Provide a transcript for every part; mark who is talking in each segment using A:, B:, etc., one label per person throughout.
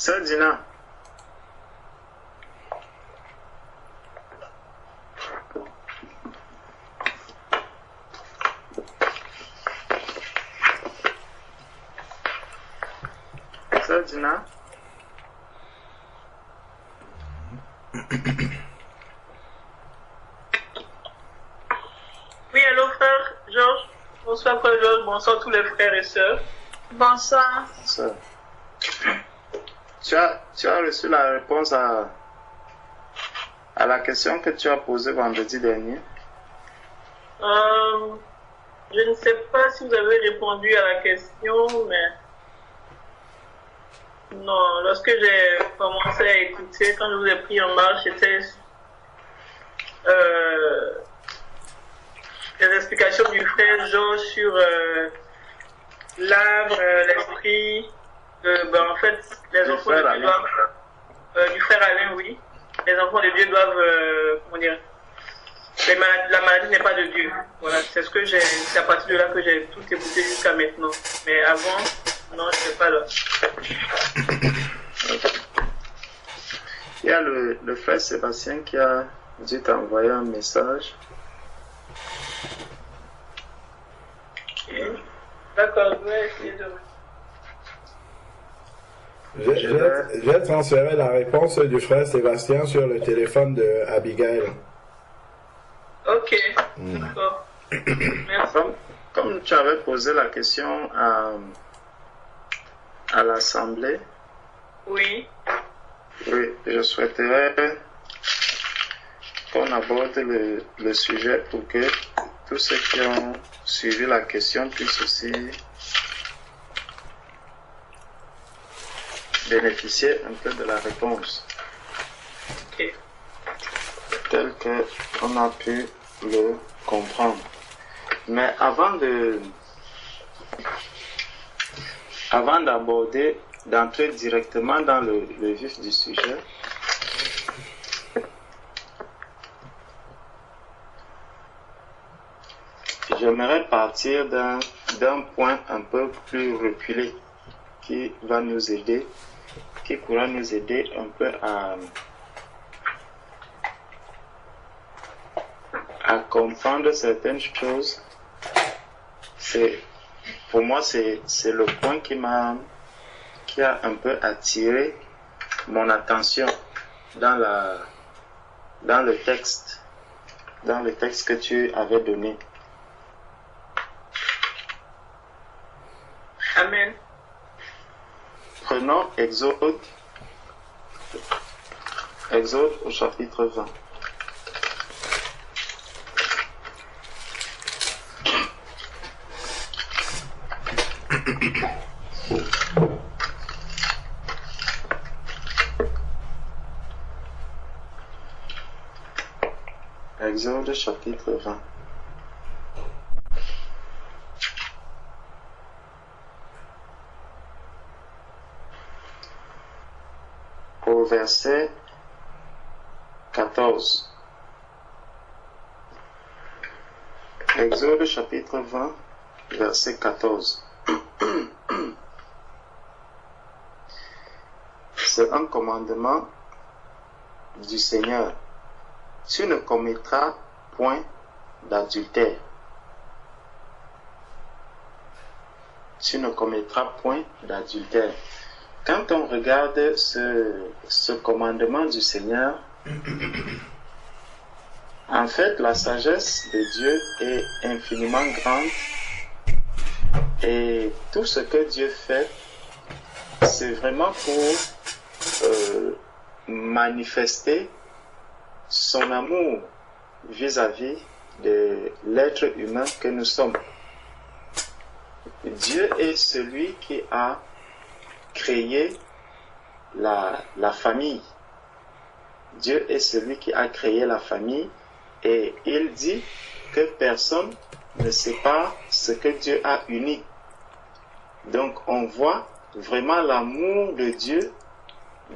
A: Sœur Dina. Sœur Dina.
B: Oui, allô frère Georges. Bonsoir frère Georges, bonsoir tous les frères et sœurs.
C: Bonsoir.
A: Sœur. Tu as, tu as reçu la réponse à, à la question que tu as posée vendredi dernier.
B: Euh, je ne sais pas si vous avez répondu à la question, mais non, lorsque j'ai commencé à écouter, quand je vous ai pris en marche, c'était euh, les explications du frère Georges sur euh, l'âme, euh, l'esprit. Ben, en fait, les
A: Du
B: enfants de Dieu doivent, euh, du frère Alain, oui. Les enfants de Dieu doivent, comment dire, maladies- la maladie n'est pas de Dieu. Voilà, c'est ce que j'ai, c'est à partir de là que j'ai tout écouté jusqu'à maintenant. Mais avant, non, je sais pas là.
A: Il y a le, le frère Sébastien qui a dû t'envoyer un message.
B: D'accord, je vais essayer de.
D: Je, la réponse du frère Sébastien sur le téléphone de Abigail.
B: Ok, d'accord. Merci.
A: Comme, comme tu avais posé la question à, à l'Assemblée,
B: Oui,
A: oui, je souhaiterais qu'on aborde le, le sujet pour que tous ceux qui ont suivi la question puissent aussi bénéficier un peu de la réponse.
B: ok.
A: tel que on a pu le comprendre. Mais avant de avant d'aborder, d'entrer directement dans le, le vif du sujet, j'aimerais partir d'un point un peu plus reculé qui va nous aider, qui pourra nous aider un peu à comprendre certaines choses, c'est pour moi c'est c'est le point qui m'a qui a un peu attiré mon attention dans la dans le texte dans le texte que tu avais donné.
B: Amen.
A: Prenons Exode Exode au chapitre 20. Exode chapitre 20. Au verset 14. Exode chapitre 20, verset 14. C'est un commandement du Seigneur. Tu ne commettras point d'adultère. Tu ne commettras point d'adultère. Quand on regarde ce, ce commandement du Seigneur, en fait, la sagesse de Dieu est infiniment grande et tout ce que Dieu fait, c'est vraiment pour euh, manifester son amour vis-à-vis de l'être humain que nous sommes. Dieu est celui qui a créé la, famille. Dieu est celui qui a créé la famille et il dit que personne ne sait pas ce que Dieu a uni. Donc on voit vraiment l'amour de Dieu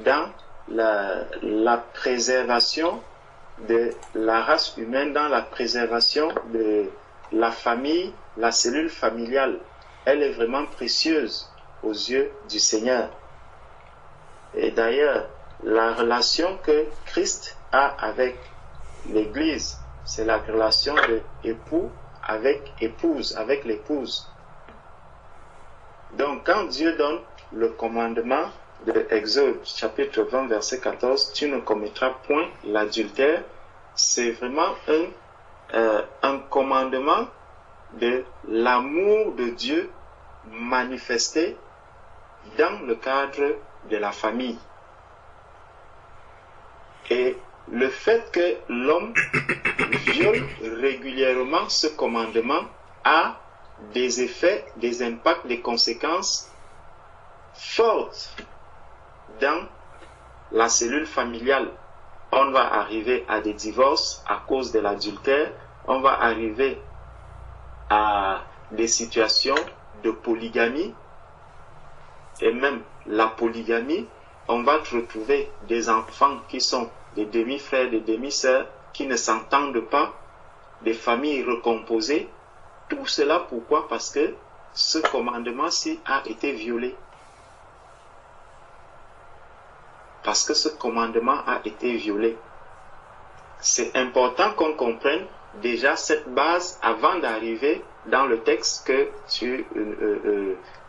A: dans la, la préservation de la race humaine, dans la préservation de la famille, la cellule familiale. Elle est vraiment précieuse aux yeux du Seigneur. Et d'ailleurs, la relation que Christ a avec l'Église, c'est la relation de époux avec épouse, avec l'épouse. Donc quand Dieu donne le commandement de Exode chapitre 20 verset 14, tu ne commettras point l'adultère, c'est vraiment un, euh, un commandement de l'amour de Dieu manifesté dans le cadre de la famille. Et le fait que l'homme viole régulièrement ce commandement a des effets, des impacts, des conséquences fortes dans la cellule familiale. On va arriver à des divorces à cause de l'adultère, on va arriver à des situations de polygamie et même la polygamie, on va retrouver des enfants qui sont des demi-frères, des demi-sœurs qui ne s'entendent pas, des familles recomposées. Tout cela pourquoi? Parce que ce commandement-ci a été violé. Parce que ce commandement a été violé. C'est important qu'on comprenne déjà cette base avant d'arriver dans le texte que, tu,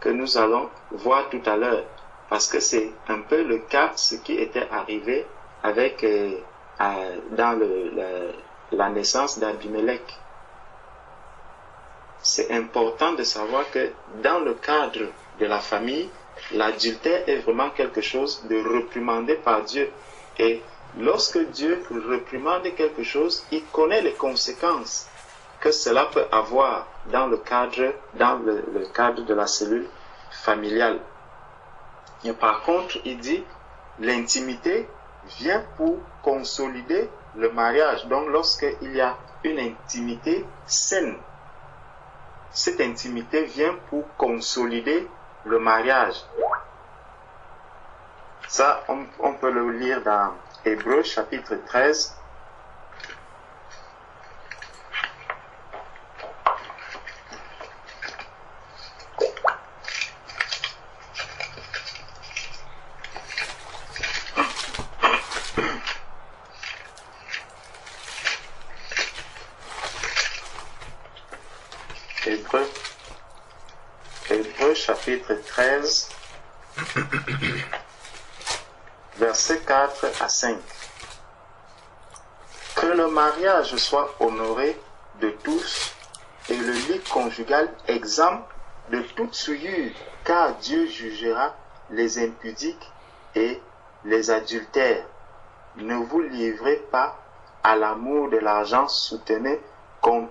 A: que nous allons voir tout à l'heure. Parce que c'est un peu le cas, ce qui était arrivé avec, dans le, la, naissance d'Abimelech. C'est important de savoir que dans le cadre de la famille, l'adultère est vraiment quelque chose de reprimandé par Dieu. Et lorsque Dieu réprimande quelque chose, il connaît les conséquences que cela peut avoir dans le cadre, dans le, cadre de la cellule familiale. Et par contre, il dit, l'intimité vient pour consolider le mariage. Donc, lorsqu'il y a une intimité saine, cette intimité vient pour consolider le mariage. Ça, on, on peut le lire dans Hébreu chapitre 13. Hébreu, Hébreu chapitre 13, versets 4 à 5. Que le mariage soit honoré de tous et le lit conjugal exempt de toute souillure, car Dieu jugera les impudiques et les adultères. Ne vous livrez pas à l'amour de l'argent, soutenez, con-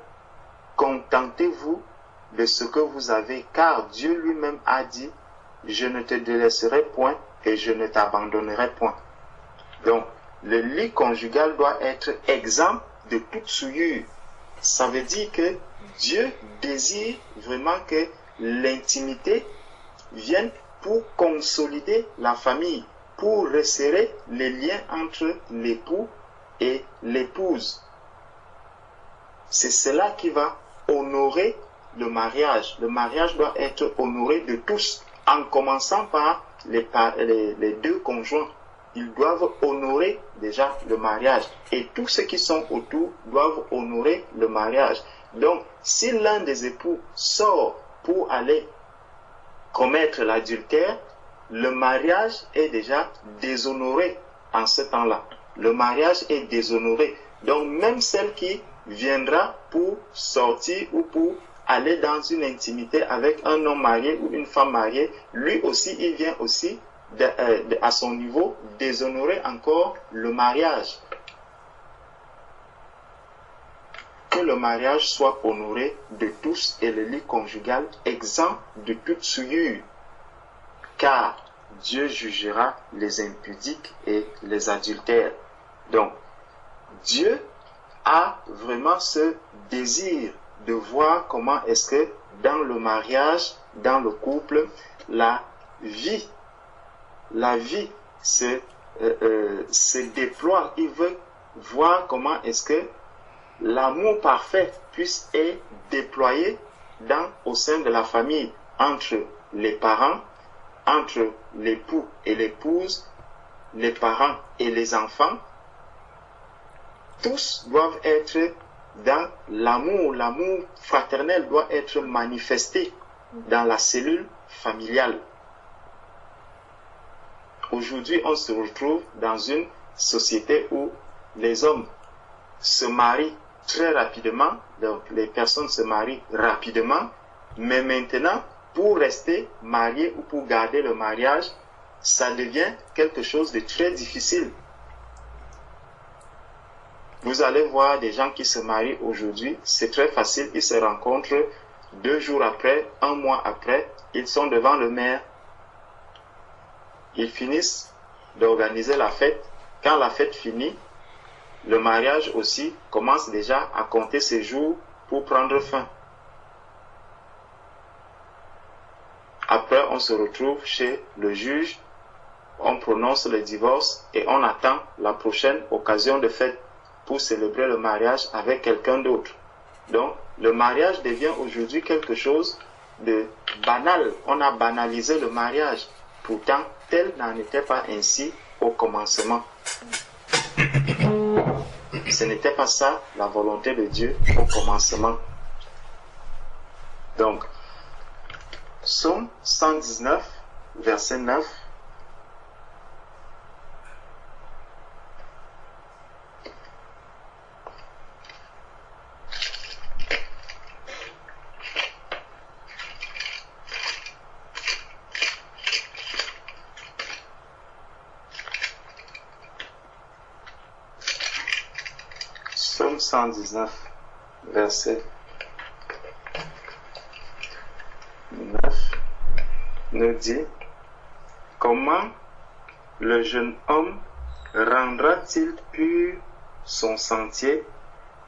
A: contentez-vous de ce que vous avez, car Dieu lui-même a dit, je ne te délaisserai point et je ne t'abandonnerai point. Donc, le lit conjugal doit être exempt de toute souillure. Ça veut dire que Dieu désire vraiment que l'intimité vienne pour consolider la famille, pour resserrer les liens entre l'époux et l'épouse. C'est cela qui va honorer le mariage. Le mariage doit être honoré de tous, en commençant par les, les deux conjoints. Ils doivent honorer déjà le mariage. Et tous ceux qui sont autour doivent honorer le mariage. Donc, si l'un des époux sort pour aller commettre l'adultère, le mariage est déjà déshonoré en ce temps-là. Le mariage est déshonoré. Donc même celle qui viendra pour sortir ou pour aller dans une intimité avec un homme marié ou une femme mariée, lui aussi, il vient aussi euh, à son niveau déshonorer encore le mariage. Que le mariage soit honoré de tous et le lit conjugal exempt de toute souillure, car Dieu jugera les impudiques et les adultères. Donc, Dieu a vraiment ce désir de voir comment est-ce que dans le mariage, dans le couple, la vie, la vie se, euh, euh, se déploie. Il veut voir comment est-ce que l'amour parfait puisse être déployé dans, au sein de la famille entre les parents, entre l'époux et l'épouse, les parents et les enfants, tous doivent être dans l'amour. L'amour fraternel doit être manifesté dans la cellule familiale. Aujourd'hui, on se retrouve dans une société où les hommes se marient très rapidement, donc les personnes se marient rapidement, mais maintenant, pour rester marié ou pour garder le mariage, ça devient quelque chose de très difficile. Vous allez voir des gens qui se marient aujourd'hui, c'est très facile, ils se rencontrent deux jours après, un mois après, ils sont devant le maire. Ils finissent d'organiser la fête. Quand la fête finit, le mariage aussi commence déjà à compter ses jours pour prendre fin. Après, on se retrouve chez le juge, on prononce le divorce et on attend la prochaine occasion de fête pour célébrer le mariage avec quelqu'un d'autre. Donc, le mariage devient aujourd'hui quelque chose de banal. On a banalisé le mariage. Pourtant, tel n'en était pas ainsi au commencement. Ce n'était pas ça la volonté de Dieu au commencement. Donc, Psaume 119, verset 9. Psaume 119, verset 9 nous dit Comment le jeune homme rendra-t-il pur son sentier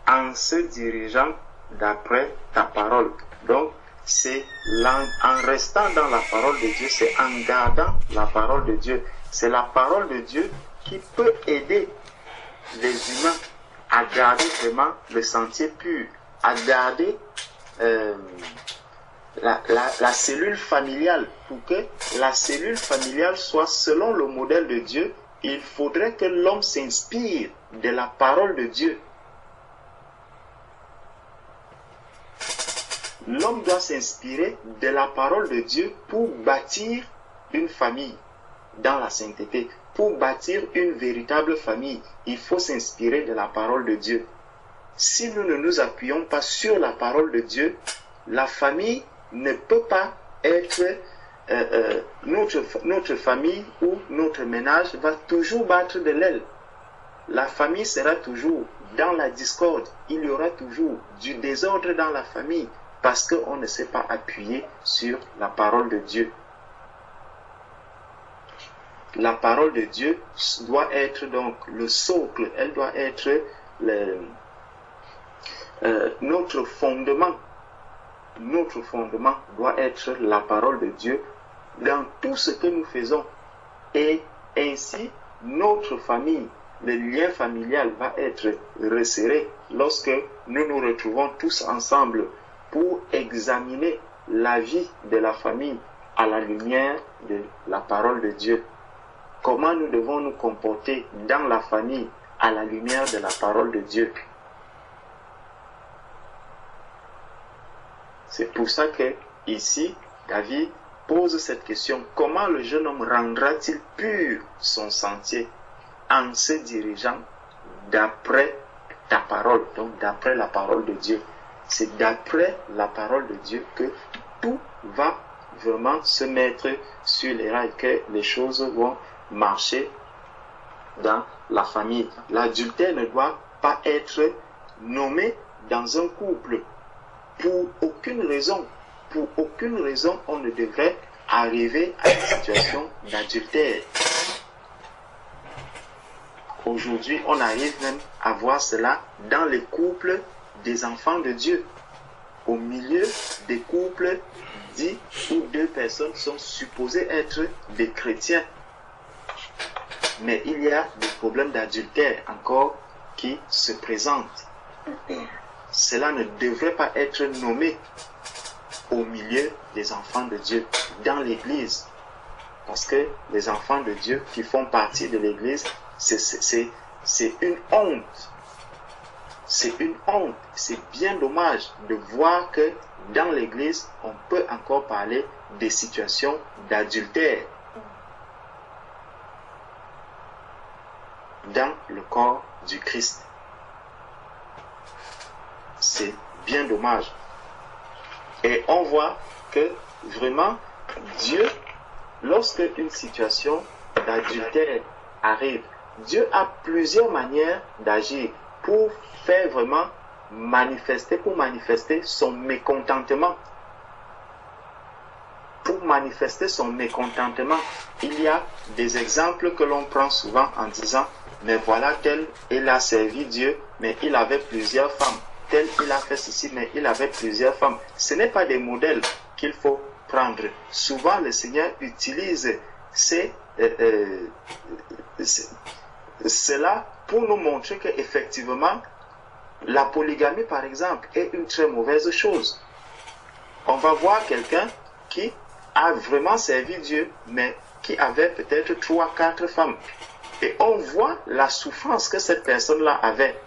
A: en se dirigeant d'après ta parole? Donc, c'est en restant dans la parole de Dieu, c'est en gardant la parole de Dieu. C'est la parole de Dieu qui peut aider les humains à garder vraiment le sentier pur, à garder euh, la, la, la, cellule familiale. Pour que la cellule familiale soit selon le modèle de Dieu, il faudrait que l'homme s'inspire de la parole de Dieu. L'homme doit s'inspirer de la parole de Dieu pour bâtir une famille dans la sainteté. Pour bâtir une véritable famille, il faut s'inspirer de la parole de Dieu. Si nous ne nous appuyons pas sur la parole de Dieu, la famille ne peut pas être euh, euh, notre, notre famille ou notre ménage va toujours battre de l'aile. La famille sera toujours dans la discorde. Il y aura toujours du désordre dans la famille parce qu'on ne s'est pas appuyé sur la parole de Dieu. La parole de Dieu doit être donc le socle, elle doit être euh, notre fondement notre fondement doit être la parole de Dieu dans tout ce que nous faisons. Et ainsi, notre famille, le lien familial va être resserré lorsque nous nous retrouvons tous ensemble pour examiner la vie de la famille à la lumière de la parole de Dieu. Comment nous devons nous comporter dans la famille à la lumière de la parole de Dieu? C'est pour ça que ici, David pose cette question. Comment le jeune homme rendra-t-il pur son sentier en se dirigeant d'après ta parole, donc d'après la parole de Dieu? C'est d'après la parole de Dieu que tout va vraiment se mettre sur les rails, que les choses vont marcher dans la famille. L'adultère ne doit pas être nommé dans un couple pour aucune raison, pour aucune raison, on ne devrait arriver à une situation d'adultère. Aujourd'hui, on arrive même à voir cela dans les couples des enfants de Dieu. Au milieu des couples, dix ou deux personnes sont supposées être des chrétiens. Mais il y a des problèmes d'adultère encore qui se présentent cela ne devrait pas être nommé au milieu des enfants de Dieu dans l'Église. Parce que les enfants de Dieu qui font partie de l'Église, c'est une honte. C'est une honte. C'est bien dommage de voir que dans l'Église, on peut encore parler des situations d'adultère dans le corps du Christ. C'est bien dommage. Et on voit que vraiment, Dieu, lorsque une situation d'adultère arrive, Dieu a plusieurs manières d'agir pour faire vraiment manifester, pour manifester son mécontentement. Pour manifester son mécontentement, il y a des exemples que l'on prend souvent en disant, mais voilà tel, il a servi Dieu, mais il avait plusieurs femmes. Tel, il a fait ceci, mais il avait plusieurs femmes. Ce n'est pas des modèles qu'il faut prendre. Souvent, le Seigneur utilise euh, euh, cela pour nous montrer qu'effectivement, la polygamie, par exemple, est une très mauvaise chose. On va voir quelqu'un qui a vraiment servi Dieu, mais qui avait peut-être trois, quatre femmes. Et on voit la souffrance que cette personne-là avait.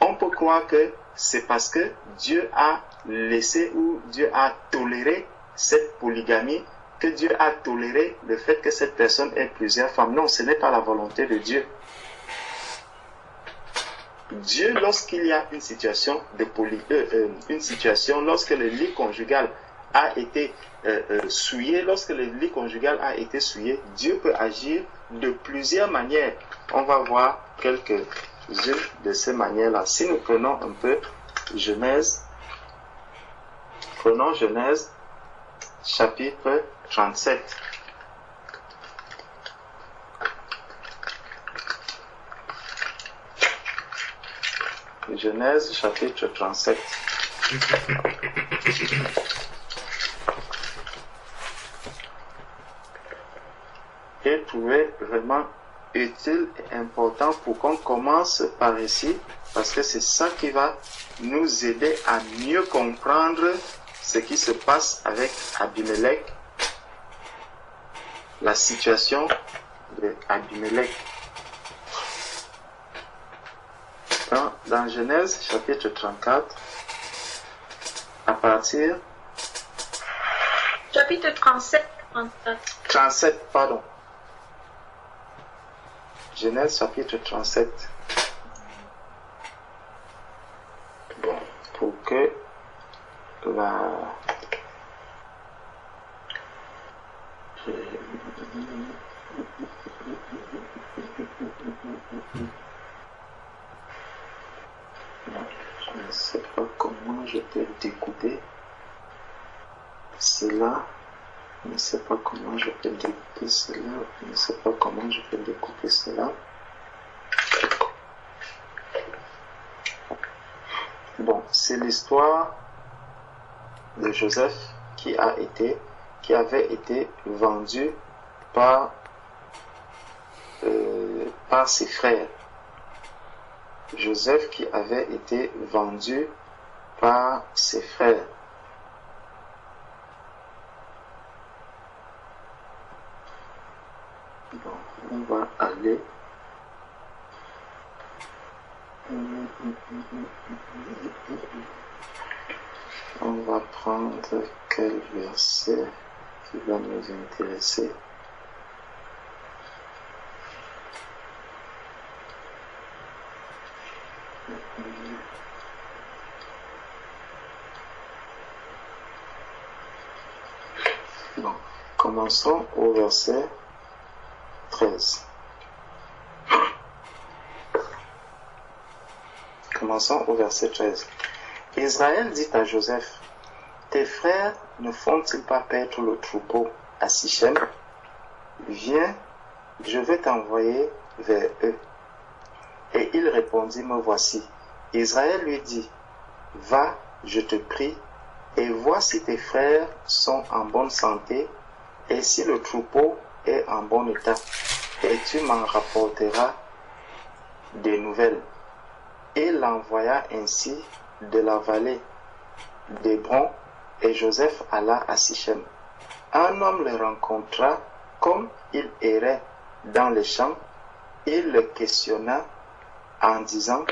A: On peut croire que c'est parce que Dieu a laissé ou Dieu a toléré cette polygamie, que Dieu a toléré le fait que cette personne ait plusieurs femmes. Non, ce n'est pas la volonté de Dieu. Dieu, lorsqu'il y a une situation de poly, euh, euh, situation, lorsque le lit conjugal a été euh, souillé, lorsque le lit conjugal a été souillé, Dieu peut agir de plusieurs manières. On va voir quelques-unes de ces manières-là. Si nous prenons un peu Genèse, prenons Genèse chapitre 37. Genèse chapitre 37. J'ai trouvé vraiment utile et important pour qu'on commence par ici, parce que c'est ça qui va nous aider à mieux comprendre ce qui se passe avec Abimelech, la situation de Abimelech. dans Genèse chapitre 34, à partir...
B: Chapitre 37,
A: 37, pardon. Genèse chapitre 37. Bon, pour que la... Je ne sais pas comment je peux découper cela. Je ne sais pas comment je peux découper cela. Je ne sais pas comment je peux découper cela. Bon, c'est l'histoire de Joseph qui a été, qui avait été vendu par, euh, par ses frères. Joseph qui avait été vendu par ses frères. Bon, on va aller. On va prendre quel verset qui va nous intéresser. Bon, commençons au verset 13. Commençons au verset 13. Israël dit à Joseph, Tes frères ne font-ils pas perdre le troupeau à Sichem? Viens, je vais t'envoyer vers eux. Et il répondit, Me voici. Israël lui dit, Va, je te prie, et vois si tes frères sont en bonne santé, et si le troupeau est en bon état, et tu m'en rapporteras des nouvelles. Et l'envoya ainsi de la vallée d'Hébron, et Joseph alla à Sichem. Un homme le rencontra comme il errait dans les champs, il le questionna en disant,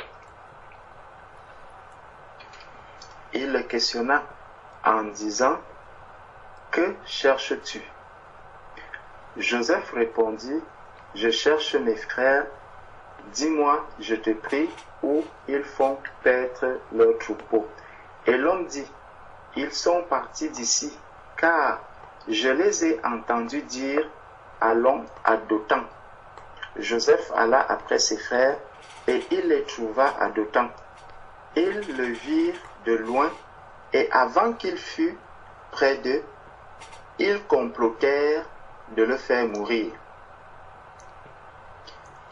A: il le questionna en disant, Que cherches-tu? Joseph répondit, Je cherche mes frères, dis-moi, je te prie, où ils font paître leur troupeau. Et l'homme dit, Ils sont partis d'ici, car je les ai entendus dire, Allons à Dotan. Joseph alla après ses frères, et il les trouva à Dotan. Ils le virent de loin, et avant qu'il fût près d'eux, ils complotèrent de le faire mourir.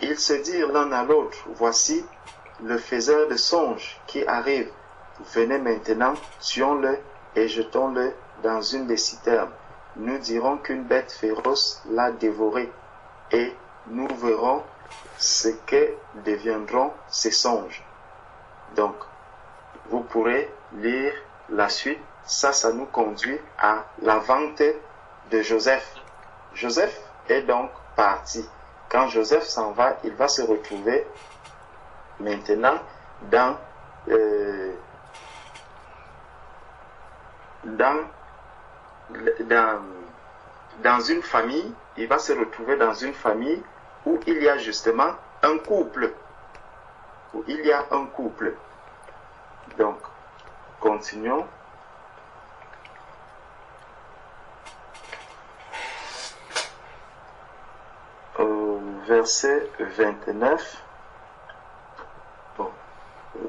A: Ils se dirent l'un à l'autre, voici le faiseur de songes qui arrive. Venez maintenant, tuons-le et jetons-le dans une des citernes. Nous dirons qu'une bête féroce l'a dévoré et nous verrons ce que deviendront ces songes. Donc, vous pourrez lire la suite. Ça, ça nous conduit à la vente de Joseph. Joseph est donc parti. Quand Joseph s'en va, il va se retrouver maintenant dans, euh, dans, dans, dans une famille. Il va se retrouver dans une famille où il y a justement un couple. Où il y a un couple. Donc, continuons. verset 29. Bon,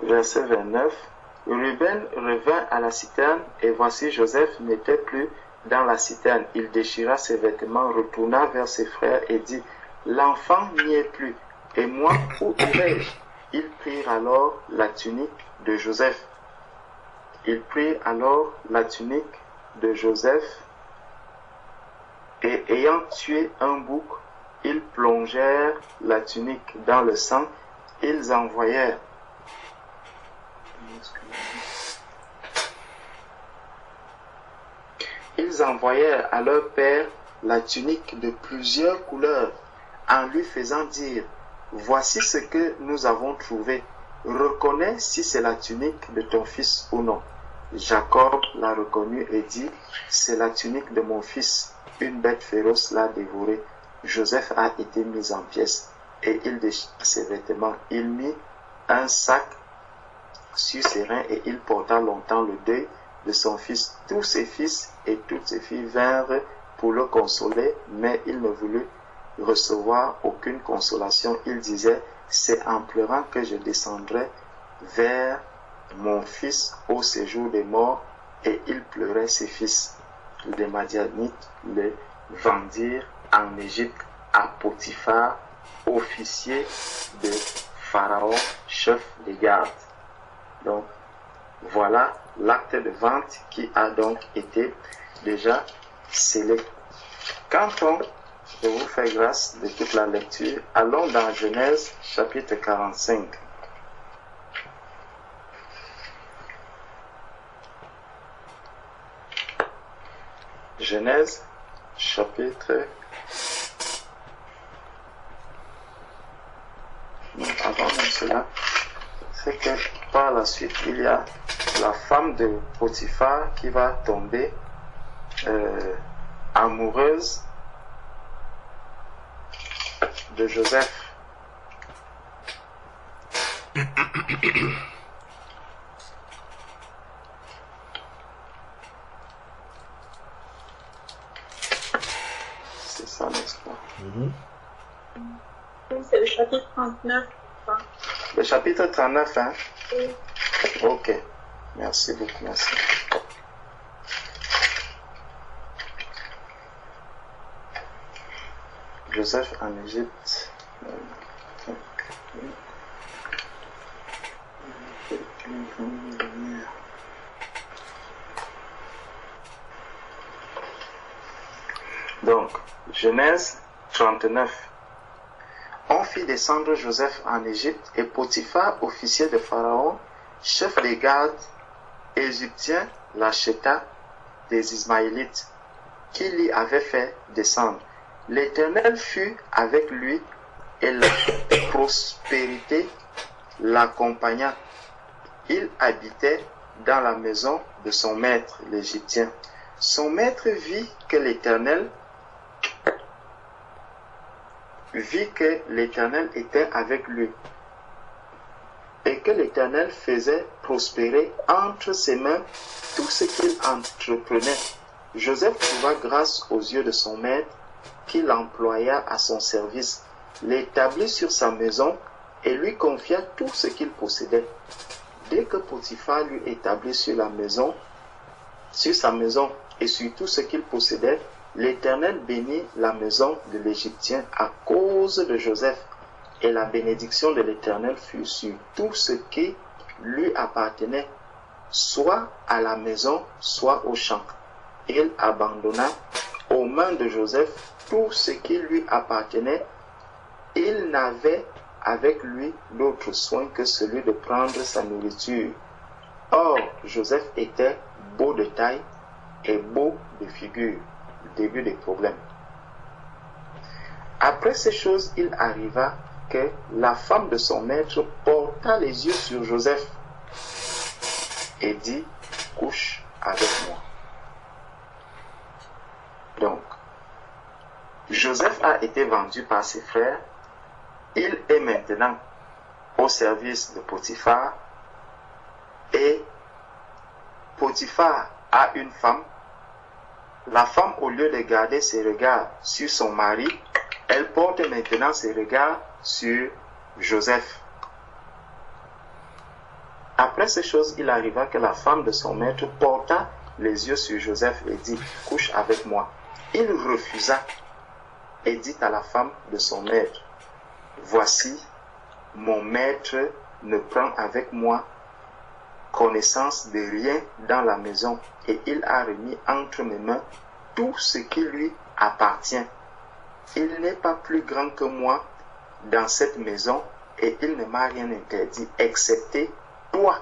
A: verset 29. Ruben revint à la citerne et voici Joseph n'était plus dans la citerne. Il déchira ses vêtements, retourna vers ses frères et dit, L'enfant n'y est plus. Et moi, où irai-je? Ils prirent alors la tunique de Joseph. Ils prirent alors la tunique de Joseph et ayant tué un bouc, ils plongèrent la tunique dans le sang, ils envoyèrent ils envoyèrent à leur père la tunique de plusieurs couleurs en lui faisant dire Voici ce que nous avons trouvé. Reconnais si c'est la tunique de ton fils ou non. Jacob l'a reconnu et dit C'est la tunique de mon fils. Une bête féroce l'a dévoré. Joseph a été mis en pièces et il déchira ses vêtements. Il mit un sac sur ses reins et il porta longtemps le deuil de son fils. Tous ses fils et toutes ses filles vinrent pour le consoler, mais il ne voulut recevoir aucune consolation. Il disait, c'est en pleurant que je descendrai vers mon fils au séjour des morts, et il pleurait ses fils. Les Madianites le vendirent en Égypte à Potiphar, officier de Pharaon, chef des gardes. Donc, voilà l'acte de vente qui a donc été déjà scellé. Quand on, je vous fais grâce de toute la lecture, allons dans Genèse chapitre 45. Genèse chapitre avant cela, c'est que par la suite, il y a la femme de Potiphar qui va tomber euh, amoureuse de Joseph. C'est ça, n'est-ce pas?
B: C'est le chapitre 39. enfin.
A: Le chapitre 39, hein?
B: Oui.
A: Ok. Merci beaucoup, merci. Joseph en Égypte. Donc, Genèse 39. On fit descendre Joseph en Égypte et Potiphar, officier de Pharaon, chef des gardes égyptiens, l'acheta des Ismaélites qui l'y avaient fait descendre. L'Éternel fut avec lui et la prospérité l'accompagna. Il habitait dans la maison de son maître, l'Égyptien. Son maître vit que l'Éternel vit que l'Éternel était avec lui et que l'Éternel faisait prospérer entre ses mains tout ce qu'il entreprenait. Joseph trouva grâce aux yeux de son maître qu'il employa à son service, l'établit sur sa maison et lui confia tout ce qu'il possédait. Dès que Potiphar lui établit sur la maison, sur sa maison et sur tout ce qu'il possédait, l'Éternel bénit la maison de l'Égyptien à cause de Joseph. Et la bénédiction de l'Éternel fut sur tout ce qui lui appartenait, soit à la maison, soit au champ. Il abandonna aux mains de Joseph tout ce qui lui appartenait. Il n'avait avec lui d'autre soin que celui de prendre sa nourriture. Or, Joseph était beau de taille et beau de figure. Début des problèmes. Après ces choses, il arriva que la femme de son maître porta les yeux sur Joseph et dit, couche avec moi. Donc, Joseph a été vendu par ses frères. Il est maintenant au service de Potiphar. Et Potiphar a une femme. La femme, au lieu de garder ses regards sur son mari, elle porte maintenant ses regards sur Joseph. Après ces choses, il arriva que la femme de son maître porta les yeux sur Joseph et dit, couche avec moi. Il refusa et dit à la femme de son maître, voici, mon maître ne prend avec moi connaissance de rien dans la maison et il a remis entre mes mains tout ce qui lui appartient. Il n'est pas plus grand que moi dans cette maison et il ne m'a rien interdit excepté toi.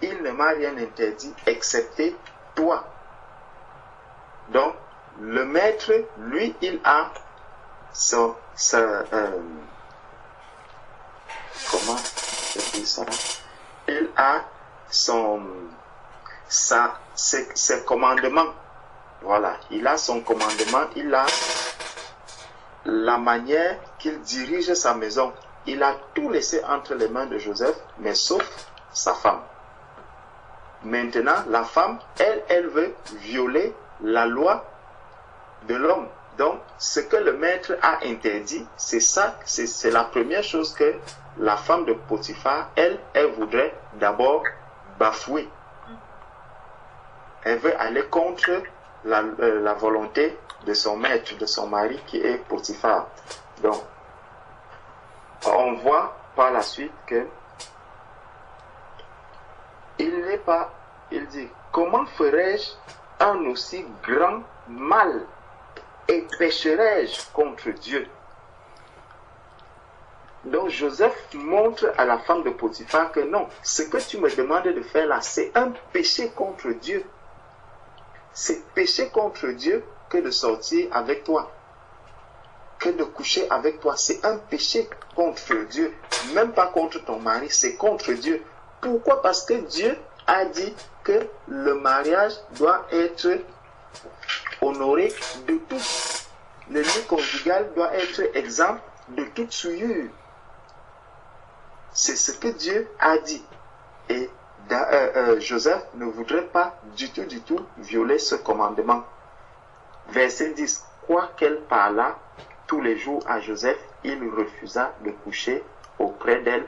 A: Il ne m'a rien interdit excepté toi. Donc, le maître, lui, il a son, euh, comment? Il a son, sa, ses commandements. Voilà, il a son commandement, il a la manière qu'il dirige sa maison. Il a tout laissé entre les mains de Joseph, mais sauf sa femme. Maintenant, la femme, elle, elle veut violer la loi de l'homme. Donc, ce que le maître a interdit, c'est ça, c'est la première chose que la femme de Potiphar, elle, elle voudrait d'abord bafouer. Elle veut aller contre la, euh, la, volonté de son maître, de son mari qui est Potiphar. Donc, on voit par la suite que il n'est pas, il dit, comment ferais-je un aussi grand mal et pécherai-je contre Dieu? Donc Joseph montre à la femme de Potiphar que non, ce que tu me demandes de faire là, c'est un péché contre Dieu. C'est péché contre Dieu que de sortir avec toi, que de coucher avec toi. C'est un péché contre Dieu, même pas contre ton mari, c'est contre Dieu. Pourquoi? Parce que Dieu a dit que le mariage doit être honoré de tout. Le lit conjugal doit être exempt de toute souillure. C'est ce que Dieu a dit. Et euh, euh, Joseph ne voudrait pas du tout, du tout violer ce commandement. Verset 10. Quoiqu'elle parlât tous les jours à Joseph, il refusa de coucher auprès d'elle,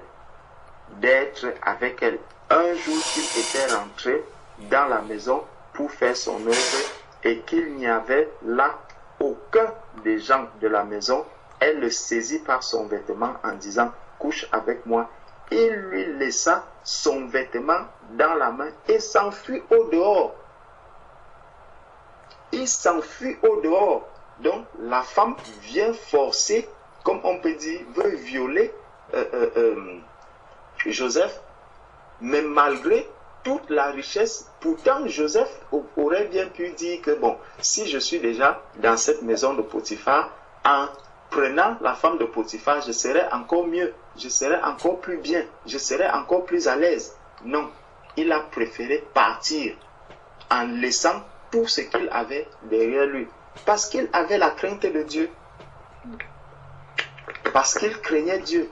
A: d'être avec elle. Un jour qu'il était rentré dans la maison pour faire son œuvre et qu'il n'y avait là aucun des gens de la maison, elle le saisit par son vêtement en disant couche avec moi. Il lui laissa son vêtement dans la main et s'enfuit au dehors. Il s'enfuit au dehors. Donc la femme vient forcer, comme on peut dire, veut violer euh, euh, euh, Joseph, mais malgré toute la richesse. Pourtant, Joseph aurait bien pu dire que, bon, si je suis déjà dans cette maison de Potiphar, en prenant la femme de Potiphar, je serai encore mieux, je serai encore plus bien, je serai encore plus à l'aise. Non, il a préféré partir en laissant tout ce qu'il avait derrière lui. Parce qu'il avait la crainte de Dieu. Parce qu'il craignait Dieu.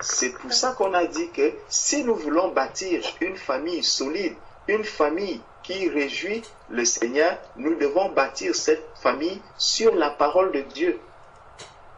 A: C'est pour ça qu'on a dit que si nous voulons bâtir une famille solide, une famille qui réjouit le Seigneur, nous devons bâtir cette famille sur la parole de Dieu.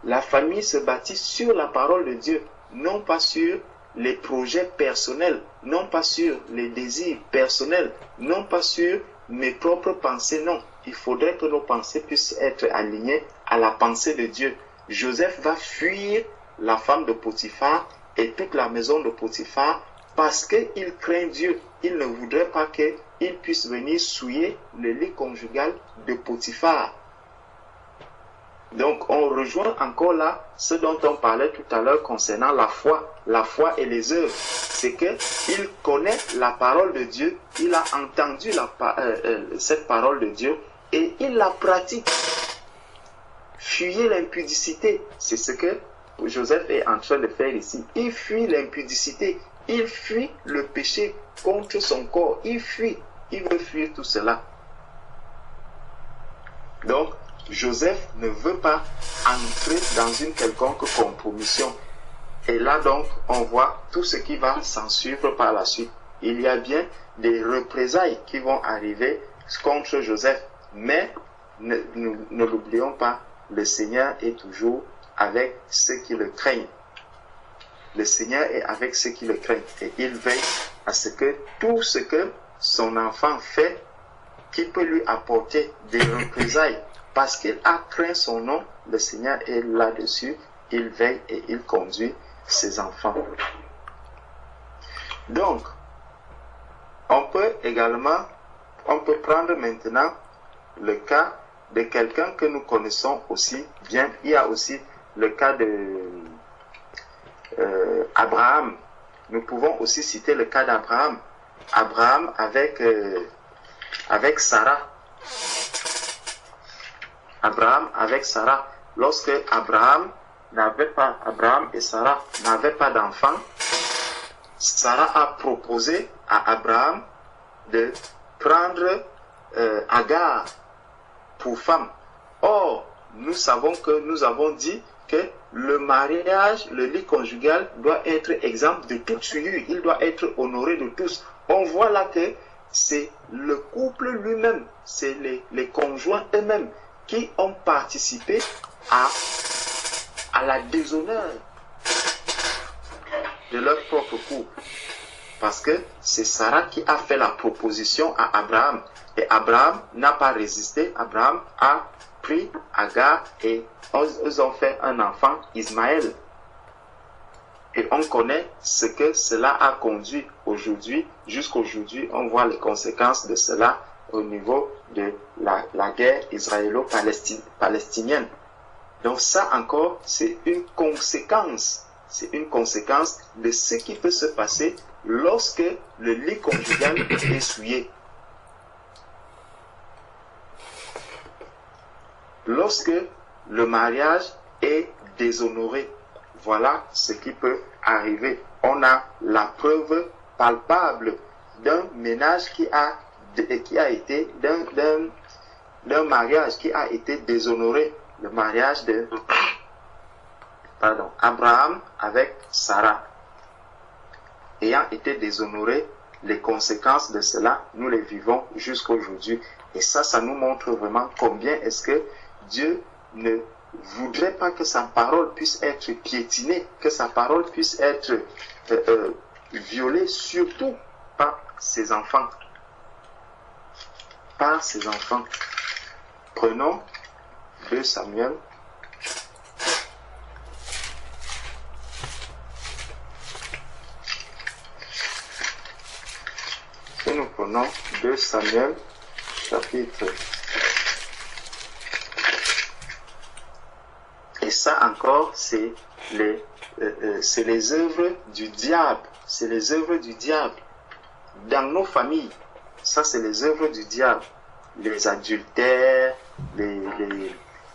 A: La famille se bâtit sur la parole de Dieu, non pas sur les projets personnels, non pas sur les désirs personnels, non pas sur mes propres pensées, non. Il faudrait que nos pensées puissent être alignées à la pensée de Dieu. Joseph va fuir la femme de Potiphar et toute la maison de Potiphar parce qu'il craint Dieu. Il ne voudrait pas qu'il puisse venir souiller le lit conjugal de Potiphar. Donc on rejoint encore là ce dont on parlait tout à l'heure concernant la foi, la foi et les œuvres. C'est que il connaît la parole de Dieu, il a entendu euh, euh, cette parole de Dieu et il la pratique. Fuyez l'impudicité, c'est ce que Joseph est en train de faire ici. Il fuit l'impudicité, il fuit le péché contre son corps, il fuit, il veut fuir tout cela. Donc, Joseph ne veut pas entrer dans une quelconque compromission. Et là donc, on voit tout ce qui va s'en suivre par la suite. Il y a bien des représailles qui vont arriver contre Joseph. Mais ne, ne l'oublions pas, le Seigneur est toujours avec ceux qui le craignent. Le Seigneur est avec ceux qui le craignent. Et il veille à ce que tout ce que son enfant fait, qu'il peut lui apporter des représailles, parce qu'il a craint son nom, le Seigneur est là-dessus, il veille et il conduit ses enfants. Donc, on peut également, on peut prendre maintenant le cas de quelqu'un que nous connaissons aussi bien. Il y a aussi le cas de euh, Abraham. Nous pouvons aussi citer le cas d'Abraham. Abraham avec, euh, avec Sarah. Abraham avec Sarah. Lorsque Abraham n'avait pas, Abraham et Sarah n'avaient pas d'enfants, Sarah a proposé à Abraham de prendre euh, Agar pour femme. Or, nous savons que nous avons dit que le mariage, le lit conjugal doit être exemple de toute souillure, il doit être honoré de tous. On voit là que c'est le couple lui-même, c'est les, conjoints eux-mêmes qui ont participé à, à la déshonneur de leur propre couple. Parce que c'est Sarah qui a fait la proposition à Abraham. Et Abraham n'a pas résisté. Abraham a pris Agar et ils ont fait un enfant, Ismaël. Et on connaît ce que cela a conduit aujourd'hui. Jusqu'aujourd'hui, on voit les conséquences de cela au niveau de la, la guerre israélo-palestinienne. Donc ça encore, c'est une conséquence. C'est une conséquence de ce qui peut se passer lorsque le lit conjugal est souillé. Lorsque le mariage est déshonoré, voilà ce qui peut arriver. On a la preuve palpable d'un ménage qui a été d'un mariage qui a été déshonoré, le mariage de pardon, avec Sarah. Ayant été déshonoré, les conséquences de cela, nous les vivons jusqu'à aujourd'hui. Et ça, ça nous montre vraiment combien est-ce que Dieu ne voudrait pas que sa parole puisse être piétinée, que sa parole puisse être euh, euh, violée, surtout par ses enfants par ses enfants. Prenons 2 Samuel. Et nous prenons 2 Samuel, chapitre. Et ça encore, c'est les, euh, euh, c'est les œuvres du diable. C'est les œuvres du diable. dans nos familles, ça c'est les œuvres du diable. Les adultères, les, les,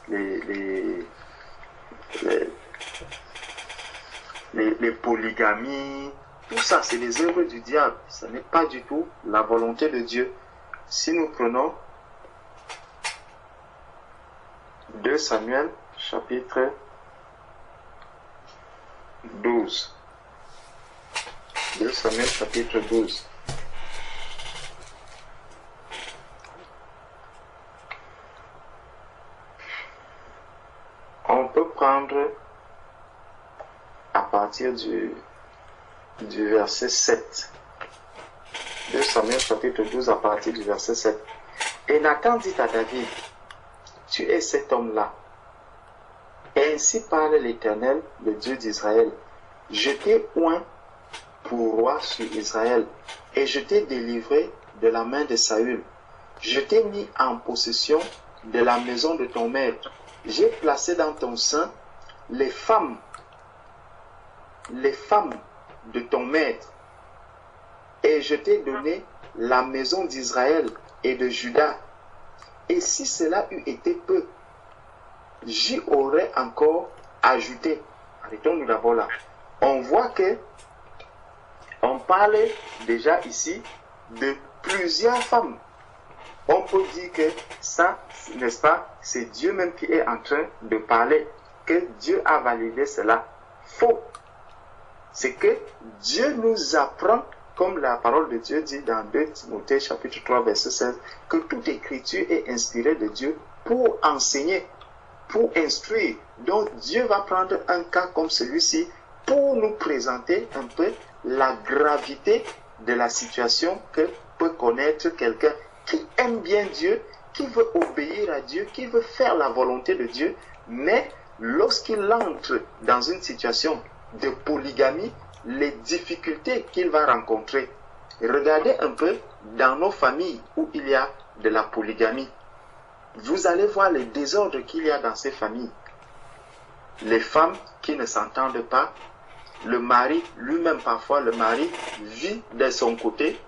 A: les, les, les, polygamies, tout ça c'est les œuvres du diable. Ce n'est pas du tout la volonté de Dieu. Si nous prenons 2 Samuel chapitre 12. 2 Samuel chapitre 12. On peut prendre à partir du, du verset 7. 2 Samuel chapitre 12 à partir du verset 7. Et Nathan dit à David, tu es cet homme-là. Ainsi parle l'Éternel, le Dieu d'Israël. Je t'ai oint pour roi sur Israël, et je t'ai délivré de la main de Saül. Je t'ai mis en possession de la maison de ton maître. J'ai placé dans ton sein les femmes, les femmes de ton maître, et je t'ai donné la maison d'Israël et de Juda. Et si cela eût été peu, j'y aurais encore ajouté. Arrêtons-nous d'abord là. On voit que on parle déjà ici de plusieurs femmes. On peut dire que ça, n'est-ce pas, c'est Dieu même qui est en train de parler, que Dieu a validé cela. Faux. C'est que Dieu nous apprend, comme la parole de Dieu dit dans 2 Timothée chapitre 3 verset 16, que toute écriture est inspirée de Dieu pour enseigner, pour instruire. Donc Dieu va prendre un cas comme celui-ci pour nous présenter un peu la gravité de la situation que peut connaître quelqu'un qui aime bien Dieu, qui veut obéir à Dieu, qui veut faire la volonté de Dieu, mais lorsqu'il entre dans une situation de polygamie, les difficultés qu'il va rencontrer. Regardez un peu dans nos familles où il y a de la polygamie. Vous allez voir les désordres qu'il y a dans ces familles. Les femmes qui ne s'entendent pas, le mari, lui-même parfois, le mari vit de son côté,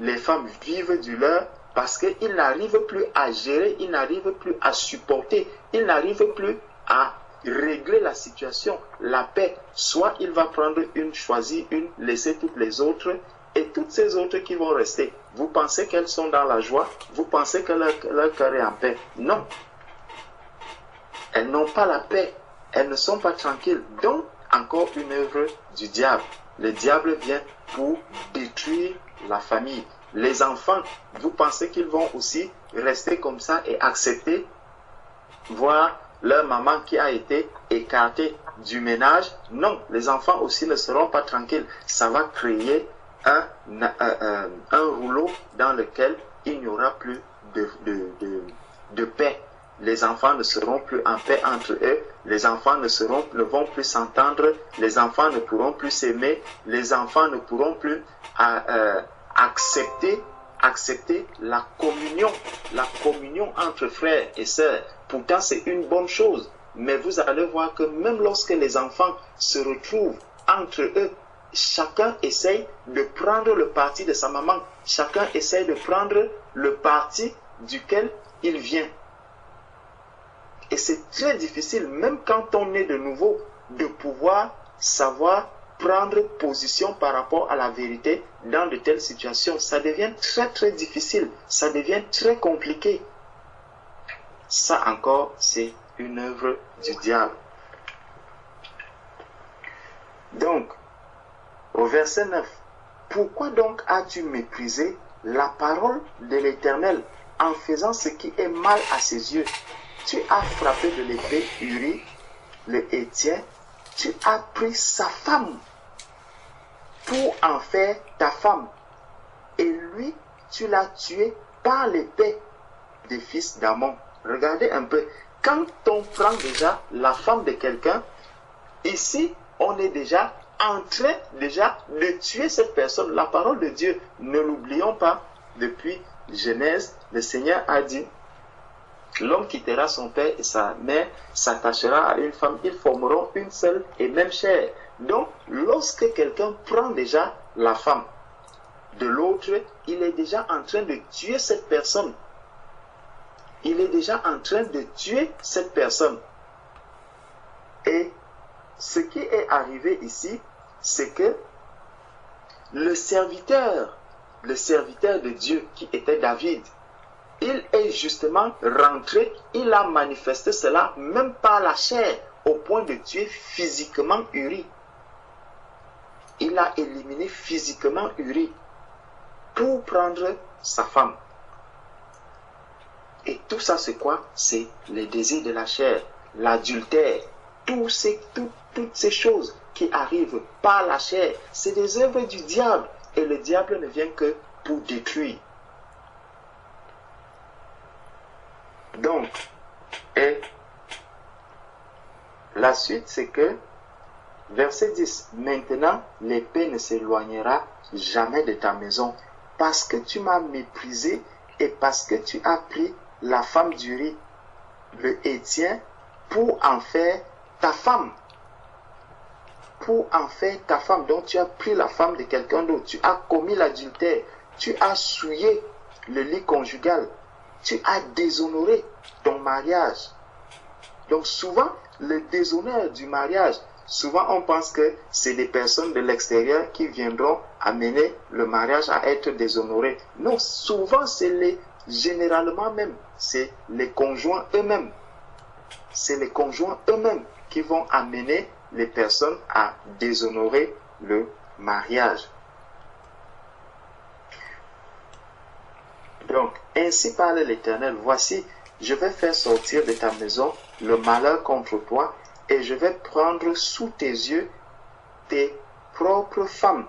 A: les femmes vivent du leur parce qu'ils n'arrivent plus à gérer, ils n'arrivent plus à supporter, ils n'arrivent plus à régler la situation, la paix. Soit il va prendre une, choisir une, laisser toutes les autres, et toutes ces autres qui vont rester. Vous pensez qu'elles sont dans la joie? Vous pensez que leur, cœur est en paix? Non. Elles n'ont pas la paix. Elles ne sont pas tranquilles. Donc, encore une œuvre du diable. Le diable vient pour détruire la famille. Les enfants, vous pensez qu'ils vont aussi rester comme ça et accepter voir leur maman qui a été écartée du ménage? Non, les enfants aussi ne seront pas tranquilles. Ça va créer un, un, rouleau dans lequel il n'y aura plus de, de, de, paix les enfants ne seront plus en paix entre eux, les enfants ne, seront, ne vont plus s'entendre, les enfants ne pourront plus s'aimer, les enfants ne pourront plus euh, accepter, accepter la communion, la communion entre frères et sœurs. Pourtant, c'est une bonne chose. Mais vous allez voir que même lorsque les enfants se retrouvent entre eux, chacun essaye de prendre le parti de sa maman, chacun essaye de prendre le parti duquel il vient. Et c'est très difficile, même quand on est de nouveau, de pouvoir savoir prendre position par rapport à la vérité dans de telles situations. Ça devient très très difficile, ça devient très compliqué. Ça encore, c'est une œuvre du diable. Donc, verset 9, pourquoi donc as-tu méprisé la parole de l'Éternel en faisant ce qui est mal à ses yeux? Tu as frappé de l'épée Uri, le Étien, tu as pris sa femme pour en faire ta femme. Et lui, tu l'as tué par l'épée des fils d'Amon. Regardez un peu, quand on prend déjà la femme de quelqu'un, ici, on est déjà en train déjà de tuer cette personne. La parole de Dieu, ne l'oublions pas, depuis Genèse, le Seigneur a dit, L'homme quittera son père et sa mère, s'attachera à une femme, ils formeront une seule et même chair. Donc, lorsque quelqu'un prend déjà la femme, de l'autre, il est déjà en train de tuer cette personne. Il est déjà en train de tuer cette personne. Et ce qui est arrivé ici, c'est que le serviteur, le serviteur de Dieu qui était David, il est justement rentré, il a manifesté cela même par la chair, au point de tuer physiquement Uri. Il a éliminé physiquement Uri pour prendre sa femme. Et tout ça, c'est quoi? C'est les désirs de la chair, l'adultère, ces, toutes ces choses qui arrivent par la chair, c'est des œuvres du diable. Et le diable ne vient que pour détruire. Donc, et la suite, c'est que, verset 10, maintenant l'épée ne s'éloignera jamais de ta maison, parce que tu m'as méprisé et parce que tu as pris la femme du riz, le Étien, pour en faire ta femme. Pour en faire ta femme. Donc tu as pris la femme de quelqu'un d'autre. Tu as commis l'adultère. Tu as souillé le lit conjugal. Tu as déshonoré ton mariage. Donc souvent, le déshonneur du mariage, souvent on pense que c'est des personnes de l'extérieur qui viendront amener le mariage à être déshonoré. Non, souvent c'est les, généralement même, c'est les conjoints eux-mêmes. C'est les conjoints eux-mêmes qui vont amener les personnes à déshonorer le mariage. Donc, ainsi parle l'Éternel, voici, je vais faire sortir de ta maison le malheur contre toi, et je vais prendre sous tes yeux tes propres femmes,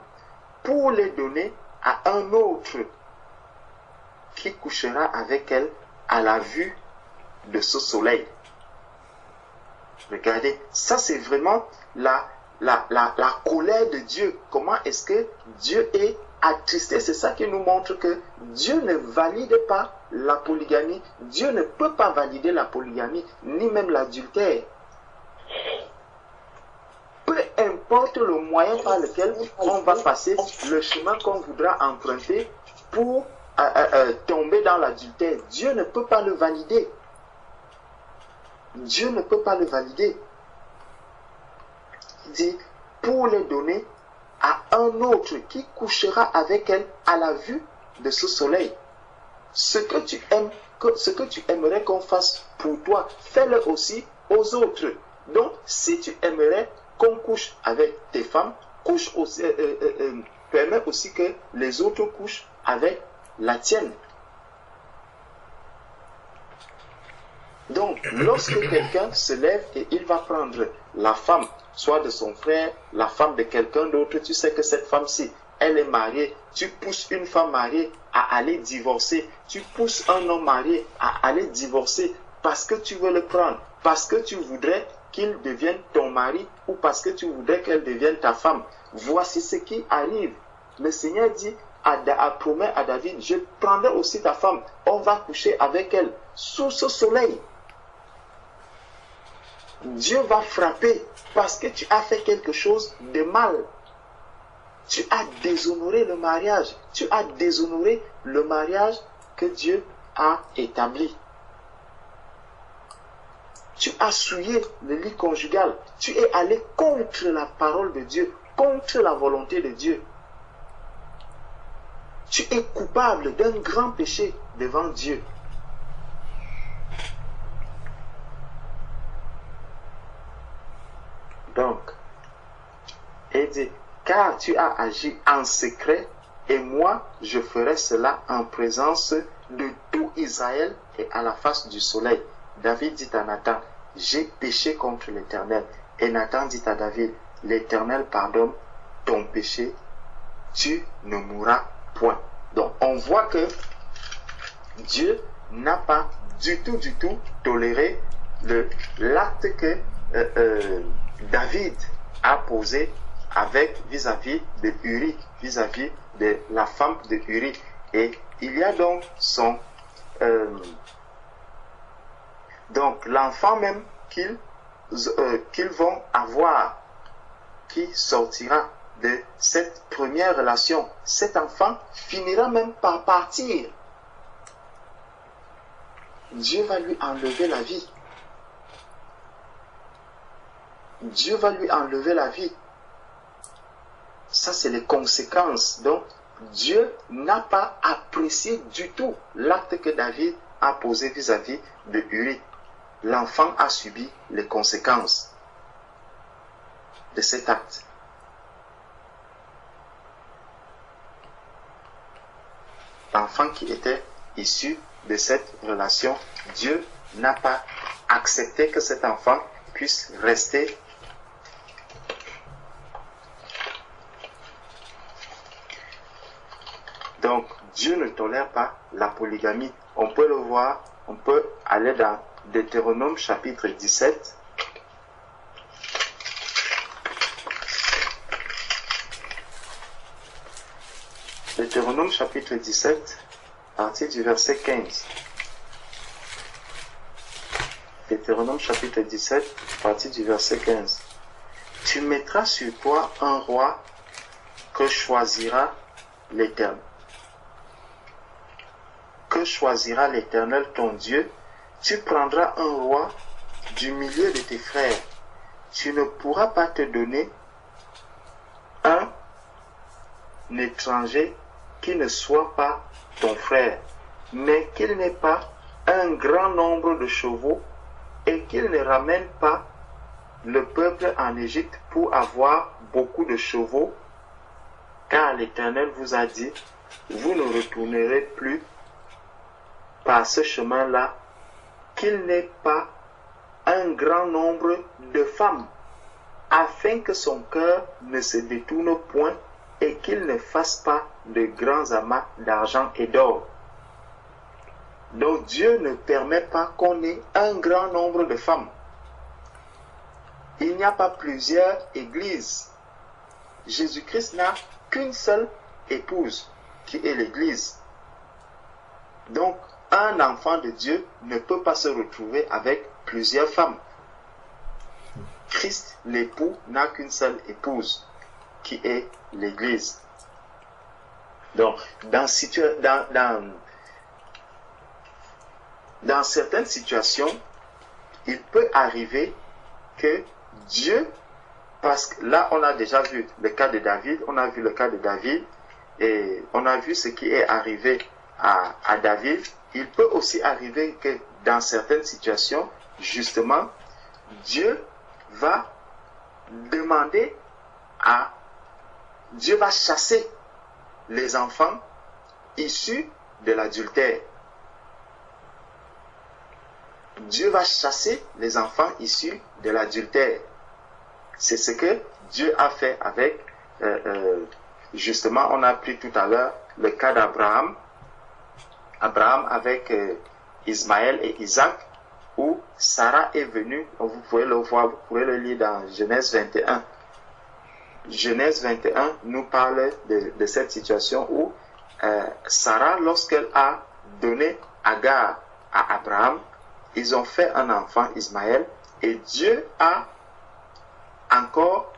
A: pour les donner à un autre qui couchera avec elles à la vue de ce soleil. Regardez, ça c'est vraiment la, la, la, colère de Dieu. Comment est-ce que Dieu est attristé? C'est ça qui nous montre que Dieu ne valide pas la polygamie. Dieu ne peut pas valider la polygamie, ni même l'adultère. Peu importe le moyen par lequel on va passer, le chemin qu'on voudra emprunter pour euh, euh, euh, tomber dans l'adultère, Dieu ne peut pas le valider. Dieu ne peut pas le valider. Il dit, pour les donner à un autre qui couchera avec elle à la vue de ce soleil. Ce que tu aimes, ce que tu aimerais qu'on fasse pour toi, fais-le aussi aux autres. Donc, si tu aimerais qu'on couche avec tes femmes, couche aussi, permet aussi que les autres couchent avec la tienne. Donc, lorsque quelqu'un se lève et il va prendre la femme, soit de son frère, la femme de quelqu'un d'autre, tu sais que cette femme-ci, elle est mariée. Tu pousses une femme mariée à aller divorcer. Tu pousses un homme marié à aller divorcer parce que tu veux le prendre, parce que tu voudrais qu'il devienne ton mari ou parce que tu voudrais qu'elle devienne ta femme. Voici ce qui arrive. Le Seigneur dit, à, à, promet à David, je prendrai aussi ta femme, on va coucher avec elle sous ce soleil. Dieu va frapper parce que tu as fait quelque chose de mal. Tu as déshonoré le mariage. Tu as déshonoré le mariage que Dieu a établi. Tu as souillé le lit conjugal. Tu es allé contre la parole de Dieu, contre la volonté de Dieu. Tu es coupable d'un grand péché devant Dieu. Donc, il dit, car tu as agi en secret, et moi je ferai cela en présence de tout Israël et à la face du soleil. David dit à Nathan, j'ai péché contre l'Éternel. Et Nathan dit à David, l'Éternel pardonne ton péché, tu ne mourras point. Donc on voit que Dieu n'a pas du tout, du tout toléré l'acte que euh, euh, David a posé avec vis-à-vis de Uri, vis-à-vis de la femme de Uri. Et il y a donc son euh, donc l'enfant même qu'ils qu'ils vont avoir qui sortira de cette première relation, cet enfant finira même par partir. Dieu va lui enlever la vie. Dieu va lui enlever la vie. Ça, c'est les conséquences. Donc, Dieu n'a pas apprécié du tout l'acte que David a posé vis-à-vis de Uri. L'enfant a subi les conséquences de cet acte. L'enfant qui était issu de cette relation, Dieu n'a pas accepté que cet enfant puisse rester Donc, Dieu ne tolère pas la polygamie. On peut le voir, on peut aller dans Deutéronome chapitre 17. Deutéronome chapitre 17, partir du verset 15. Deutéronome chapitre 17, partir du verset 15. Tu mettras sur toi un roi que choisira l'Éternel que choisira l'Éternel ton Dieu, tu prendras un roi du milieu de tes frères. Tu ne pourras pas te donner un étranger qui ne soit pas ton frère, mais qu'il n'ait pas un grand nombre de chevaux et qu'il ne ramène pas le peuple en Égypte pour avoir beaucoup de chevaux, car l'Éternel vous a dit, vous ne retournerez plus par ce chemin-là qu'il n'ait pas un grand nombre de femmes, afin que son cœur ne se détourne point et qu'il ne fasse pas de grands amas d'argent et d'or. Donc Dieu ne permet pas qu'on ait un grand nombre de femmes. Il n'y a pas plusieurs églises. Jésus-Christ n'a qu'une seule épouse, qui est l'Église. Donc, un enfant de Dieu ne peut pas se retrouver avec plusieurs femmes. Christ, l'époux, n'a qu'une seule épouse, qui est l'Église. Donc, dans, certaines situations, il peut arriver que Dieu, parce que là, on a déjà vu le cas de David, on a vu le cas de David, et on a vu ce qui est arrivé à, David. Il peut aussi arriver que dans certaines situations, justement, Dieu va demander à Dieu va chasser les enfants issus de l'adultère. Dieu va chasser les enfants issus de l'adultère. C'est ce que Dieu a fait avec, euh, euh, justement, on a appris tout à l'heure le cas d'Abraham. Abraham avec euh, Ismaël et Isaac, où Sarah est venue, vous pouvez le voir, vous pouvez le lire dans Genèse 21. Genèse 21 nous parle de, cette situation où Sarah, lorsqu'elle a donné Agar à Abraham, ils ont fait un enfant, Ismaël, et Dieu a encore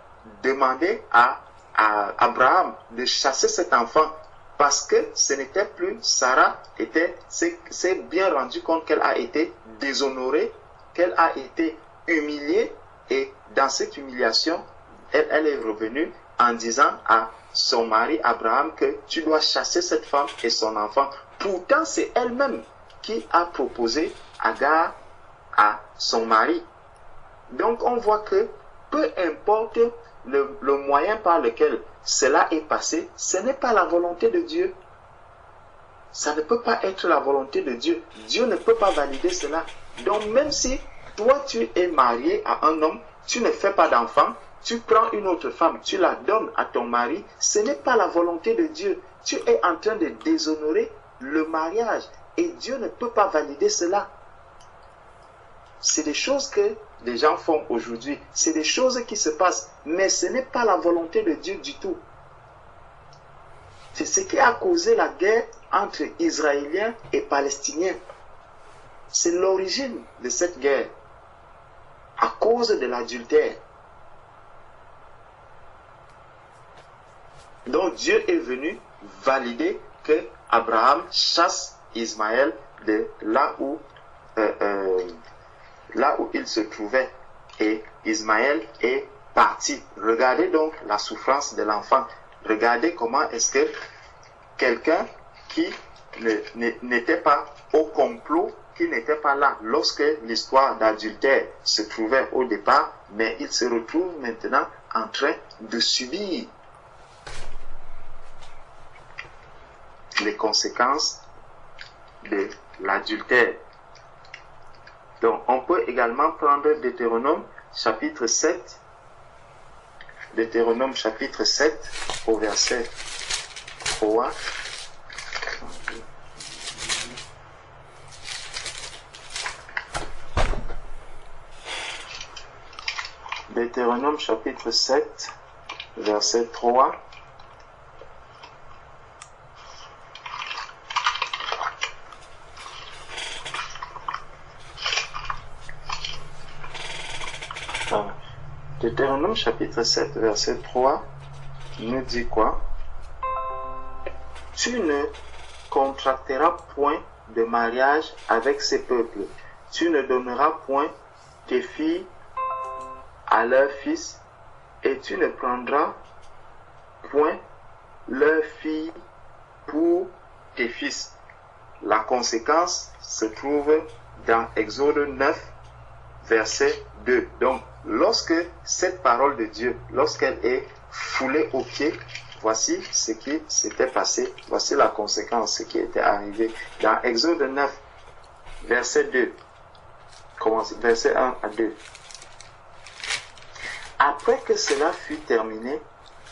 A: demandé à, Abraham de chasser cet enfant parce que ce n'était plus Sarah était s'est bien rendu compte qu'elle a été déshonorée, qu'elle a été humiliée et dans cette humiliation, elle, est revenue en disant à son mari Abraham que tu dois chasser cette femme et son enfant. Pourtant, c'est elle-même qui a proposé Agar à son mari. Donc on voit que peu importe le, moyen par lequel cela est passé, ce n'est pas la volonté de Dieu. Ça ne peut pas être la volonté de Dieu. Dieu ne peut pas valider cela. Donc même si toi tu es marié à un homme, tu ne fais pas d'enfant, tu prends une autre femme, tu la donnes à ton mari, ce n'est pas la volonté de Dieu. Tu es en train de déshonorer le mariage et Dieu ne peut pas valider cela. C'est des choses que les gens font aujourd'hui. C'est des choses qui se passent. Mais ce n'est pas la volonté de Dieu du tout. C'est ce qui a causé la guerre entre Israéliens et Palestiniens. C'est l'origine de cette guerre. À cause de l'adultère. Donc Dieu est venu valider que Abraham chasse Ismaël de là où, euh, euh, là où il se trouvait. Et Ismaël est parti. Regardez donc la souffrance de l'enfant. Regardez comment est-ce que quelqu'un qui n'était pas au complot, qui n'était pas là lorsque l'histoire d'adultère se trouvait au départ, mais il se retrouve maintenant en train de subir les conséquences de l'adultère. Donc, on peut également prendre Deutéronome chapitre 7, Deutéronome chapitre 7 au verset 3. Deutéronome chapitre 7, verset 3. Chapitre 7, verset 3 nous dit quoi? Tu ne contracteras point de mariage avec ces peuples. Tu ne donneras point tes filles à leurs fils et tu ne prendras point leurs filles pour tes fils. La conséquence se trouve dans Exode 9, verset 2. Donc, lorsque cette parole de Dieu, lorsqu'elle est foulée au pied, voici ce qui s'était passé, voici la conséquence, ce qui était arrivé. Dans Exode 9, verset 2, verset 1 à 2. Après que cela fut terminé,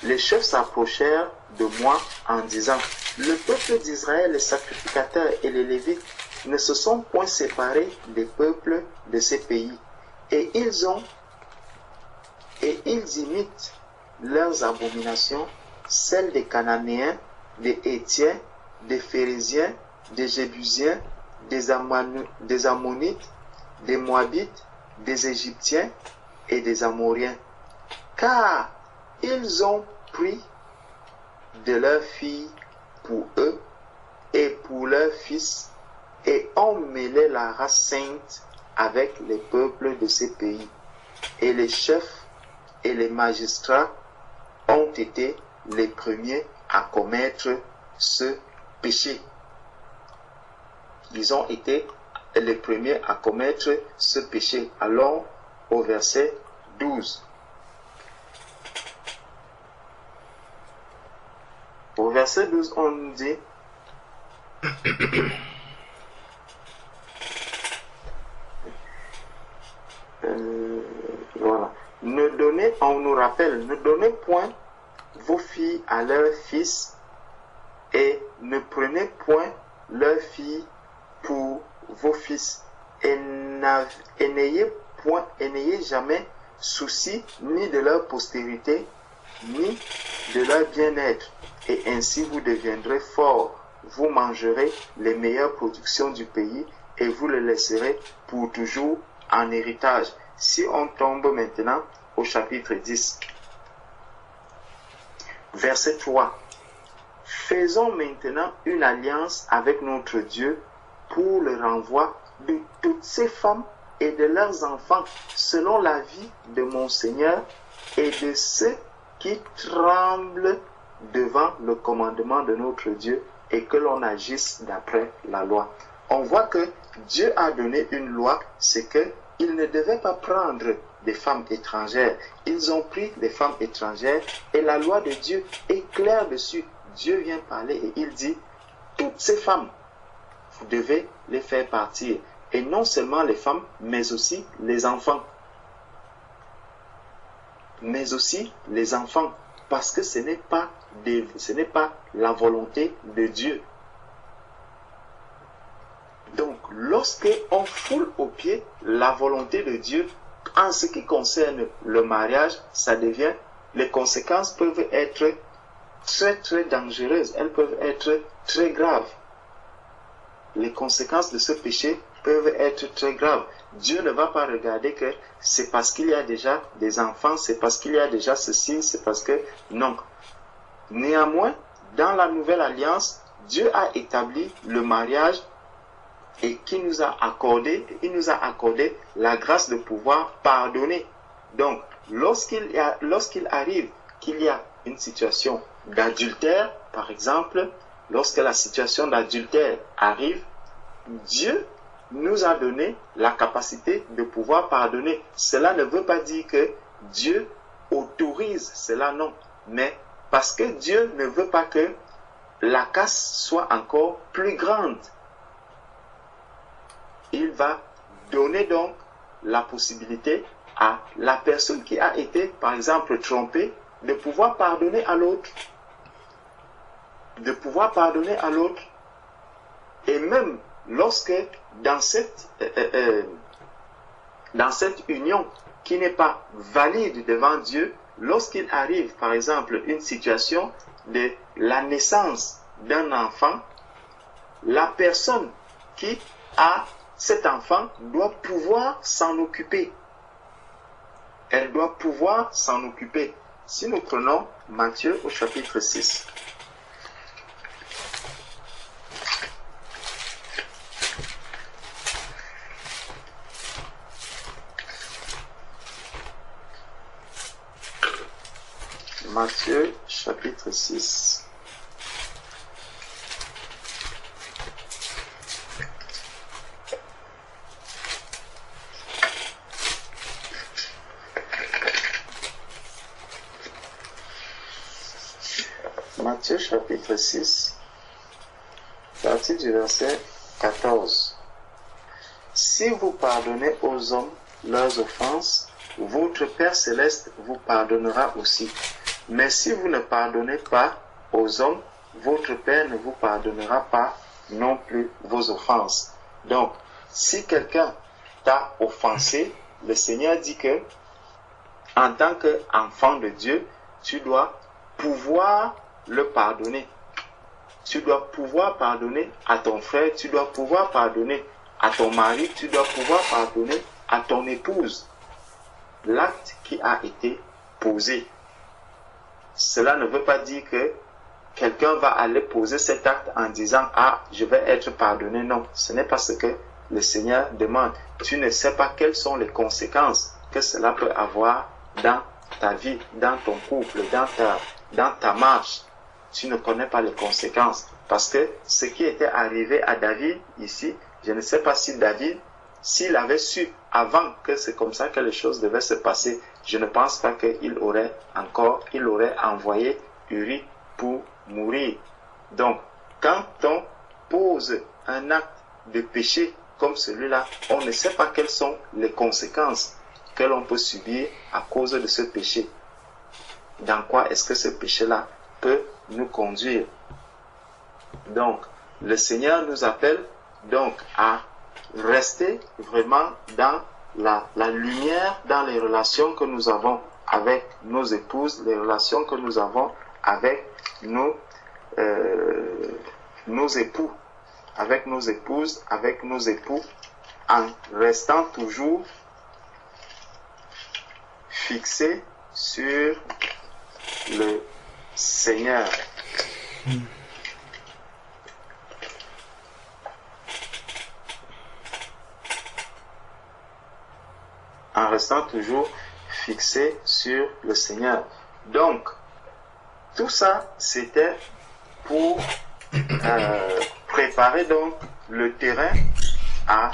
A: les chefs s'approchèrent de moi en disant, le peuple d'Israël, les sacrificateurs et les Lévites ne se sont point séparés des peuples de ces pays. Et ils ont, et ils imitent leurs abominations, celles des Cananéens, des Hétiens, des Phérésiens, des Jébusiens, des, Ammonites, des Moabites, des Égyptiens et des Amoriens car ils ont pris de leurs filles pour eux et pour leurs fils et ont mêlé la race sainte avec les peuples de ces pays. Et les chefs et les magistrats ont été les premiers à commettre ce péché. Ils ont été les premiers à commettre ce péché. Allons au verset 12. Au verset 12, on dit euh. Ne donnez, on nous rappelle, ne donnez point vos filles à leurs fils et ne prenez point leurs filles pour vos fils et n'ayez point et n'ayez jamais souci ni de leur postérité ni de leur bien-être et ainsi vous deviendrez fort. Vous mangerez les meilleures productions du pays et vous le laisserez pour toujours en héritage. Si on tombe maintenant au chapitre 10, verset 3. Faisons maintenant une alliance avec notre Dieu pour le renvoi de toutes ces femmes et de leurs enfants selon la vie de mon Seigneur et de ceux qui tremblent devant le commandement de notre Dieu et que l'on agisse d'après la loi. On voit que Dieu a donné une loi, c'est qu'il ne devait pas prendre des femmes étrangères. Ils ont pris des femmes étrangères et la loi de Dieu est claire dessus. Dieu vient parler et il dit, toutes ces femmes, vous devez les faire partir. Et non seulement les femmes, mais aussi les enfants. Mais aussi les enfants parce que ce n'est pas, ce n'est pas la volonté de Dieu. Donc, lorsque on foule au pied la volonté de Dieu en ce qui concerne le mariage, ça devient, les conséquences peuvent être très très dangereuses, elles peuvent être très graves. Les conséquences de ce péché peuvent être très graves. Dieu ne va pas regarder que c'est parce qu'il y a déjà des enfants, c'est parce qu'il y a déjà ceci, c'est parce que... Non. Néanmoins, dans la nouvelle alliance, Dieu a établi le mariage et qui nous a accordé, il nous a accordé la grâce de pouvoir pardonner. Donc, lorsqu'il lorsqu'il arrive qu'il y a une situation d'adultère, par exemple, lorsque la situation d'adultère arrive, Dieu nous a donné la capacité de pouvoir pardonner. Cela ne veut pas dire que Dieu autorise cela, non. Mais parce que Dieu ne veut pas que la casse soit encore plus grande. Il va donner donc la possibilité à la personne qui a été, par exemple, trompée, de pouvoir pardonner à l'autre. De pouvoir pardonner à l'autre. Et même lorsque dans cette, euh, euh, euh, union qui n'est pas valide devant Dieu, lorsqu'il arrive, par exemple, une situation de la naissance d'un enfant, la personne qui a cet enfant doit pouvoir s'en occuper. Elle doit pouvoir s'en occuper. Si nous prenons Matthieu au chapitre 6, Matthieu chapitre 6. Matthieu chapitre 6, partie du verset 14. Si vous pardonnez aux hommes leurs offenses, votre Père céleste vous pardonnera aussi. Mais si vous ne pardonnez pas aux hommes, votre Père ne vous pardonnera pas non plus vos offenses. Donc, si quelqu'un t'a offensé, le Seigneur dit que, en tant qu'enfant de Dieu, tu dois pouvoir le pardonner. Tu dois pouvoir pardonner à ton frère, tu dois pouvoir pardonner à ton mari, tu dois pouvoir pardonner à ton épouse l'acte qui a été posé. Cela ne veut pas dire que quelqu'un va aller poser cet acte en disant Ah, je vais être pardonné. Non, ce n'est pas ce que le Seigneur demande. Tu ne sais pas quelles sont les conséquences que cela peut avoir dans ta vie, dans ton couple, dans ta, dans ta marche. Tu ne connais pas les conséquences. Parce que ce qui était arrivé à David ici, je ne sais pas si David, s'il avait su avant que c'est comme ça que les choses devaient se passer, je ne pense pas qu'il aurait encore, il aurait envoyé Uri pour mourir. Donc, quand on pose un acte de péché comme celui-là, on ne sait pas quelles sont les conséquences que l'on peut subir à cause de ce péché. Dans quoi est-ce que ce péché-là peut nous conduire. Donc, le Seigneur nous appelle donc à rester vraiment dans la, lumière dans les relations que nous avons avec nos épouses, les relations que nous avons avec nos, euh, nos époux, avec nos épouses, avec nos époux, en restant toujours fixé sur le Seigneur. en restant toujours fixé sur le Seigneur. Donc, tout ça, c'était pour euh, préparer donc le terrain à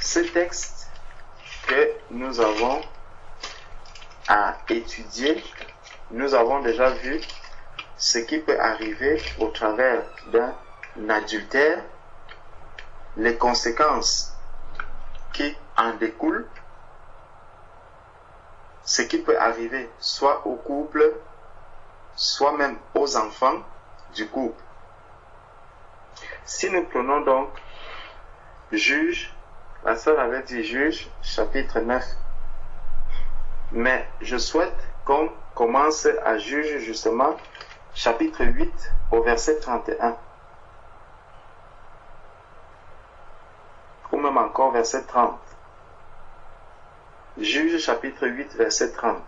A: ce texte que nous avons à étudier. Nous avons déjà vu ce qui peut arriver au travers d'un adultère, les conséquences qui en découlent ce qui peut arriver soit au couple, soit même aux enfants du couple. Si nous prenons donc Juge, la sœur avait dit Juge, chapitre 9. Mais je souhaite qu'on commence à Juge justement, chapitre 8, au verset 31. Ou même encore verset 30. Juge chapitre 8 verset 30.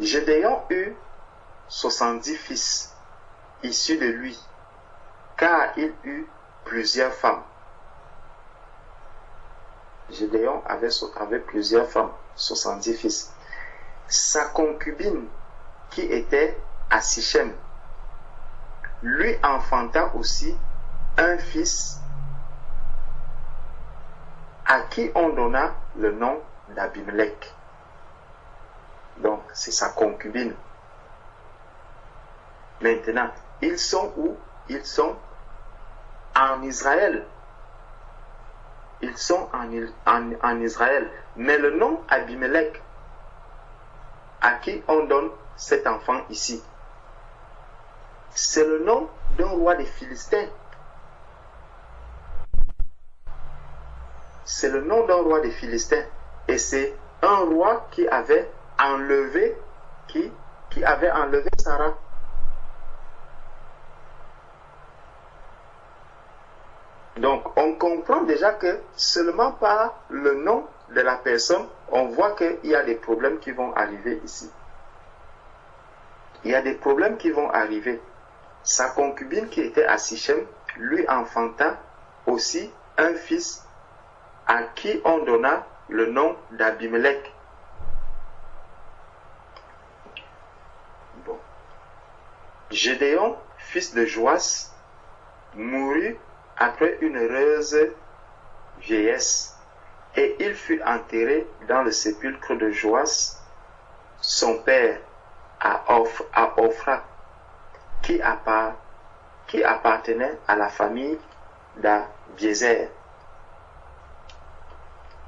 A: Gédéon eut soixante-dix fils issus de lui, car il eut plusieurs femmes. Gédéon avait, avait plusieurs femmes, soixante-dix fils. Sa concubine, qui était à Sichem, lui enfanta aussi un fils à qui on donna le nom d'Abimelech. Donc, c'est sa concubine. Maintenant, ils sont où? Ils sont en Israël. Ils sont en, Israël. Mais le nom Abimelech, à qui on donne cet enfant ici, c'est le nom d'un roi des Philistins. C'est le nom d'un roi des Philistins. Et c'est un roi qui avait enlevé, qui, avait enlevé Sarah. Donc, on comprend déjà que seulement par le nom de la personne, on voit qu'il y a des problèmes qui vont arriver ici. Il y a des problèmes qui vont arriver. Sa concubine qui était à Sichem lui enfanta aussi un fils à qui on donna le nom d'Abimelech. Gédéon, fils de Joas, mourut après une heureuse vieillesse, et il fut enterré dans le sépulcre de Joas, son père, à, Ophra, qui, appartenait à la famille d'Abiézer.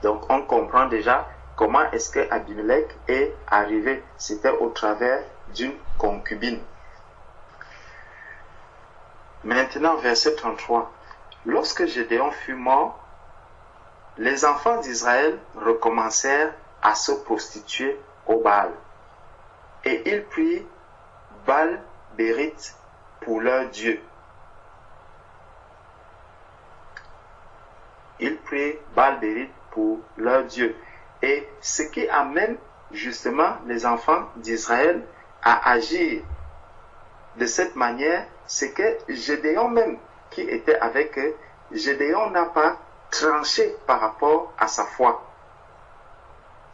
A: Donc on comprend déjà comment est-ce que Abimelech est arrivé. C'était au travers d'une concubine. Maintenant, verset 33. Lorsque Gédéon fut mort, les enfants d'Israël recommencèrent à se prostituer au Baal. Et ils prirent Baal Pour leur Dieu. Ils prirent Baal Bérite pour leur Dieu. Et ce qui amène justement les enfants d'Israël à agir de cette manière, c'est que Gédéon même qui était avec eux, Gédéon n'a pas tranché par rapport à sa foi.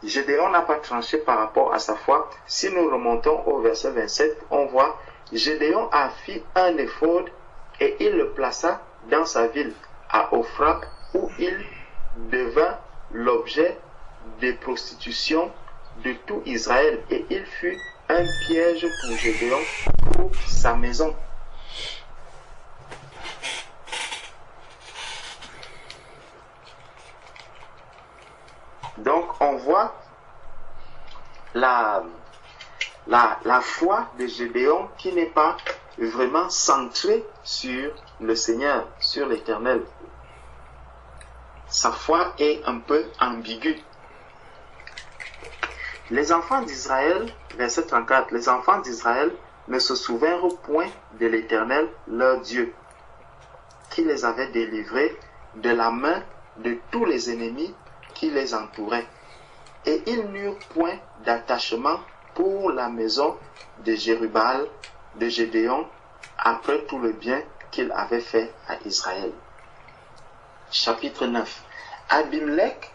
A: Gédéon n'a pas tranché par rapport à sa foi. Si nous remontons au verset 27, on voit Gédéon a fait un effort et il le plaça dans sa ville, à Ophra, où il devint l'objet de prostitution de tout Israël et il fut un piège pour Gédéon pour sa maison. Donc on voit la, la, foi de Gédéon qui n'est pas vraiment centrée sur le Seigneur, sur l'Éternel. Sa foi est un peu ambiguë. Les enfants d'Israël, verset 34, les enfants d'Israël ne se souvinrent point de l'Éternel, leur Dieu, qui les avait délivrés de la main de tous les ennemis qui les entouraient. Et ils n'eurent point d'attachement pour la maison de Jérubal, de Gédéon, après tout le bien qu'il avait fait à Israël. Chapitre 9. Abimelech,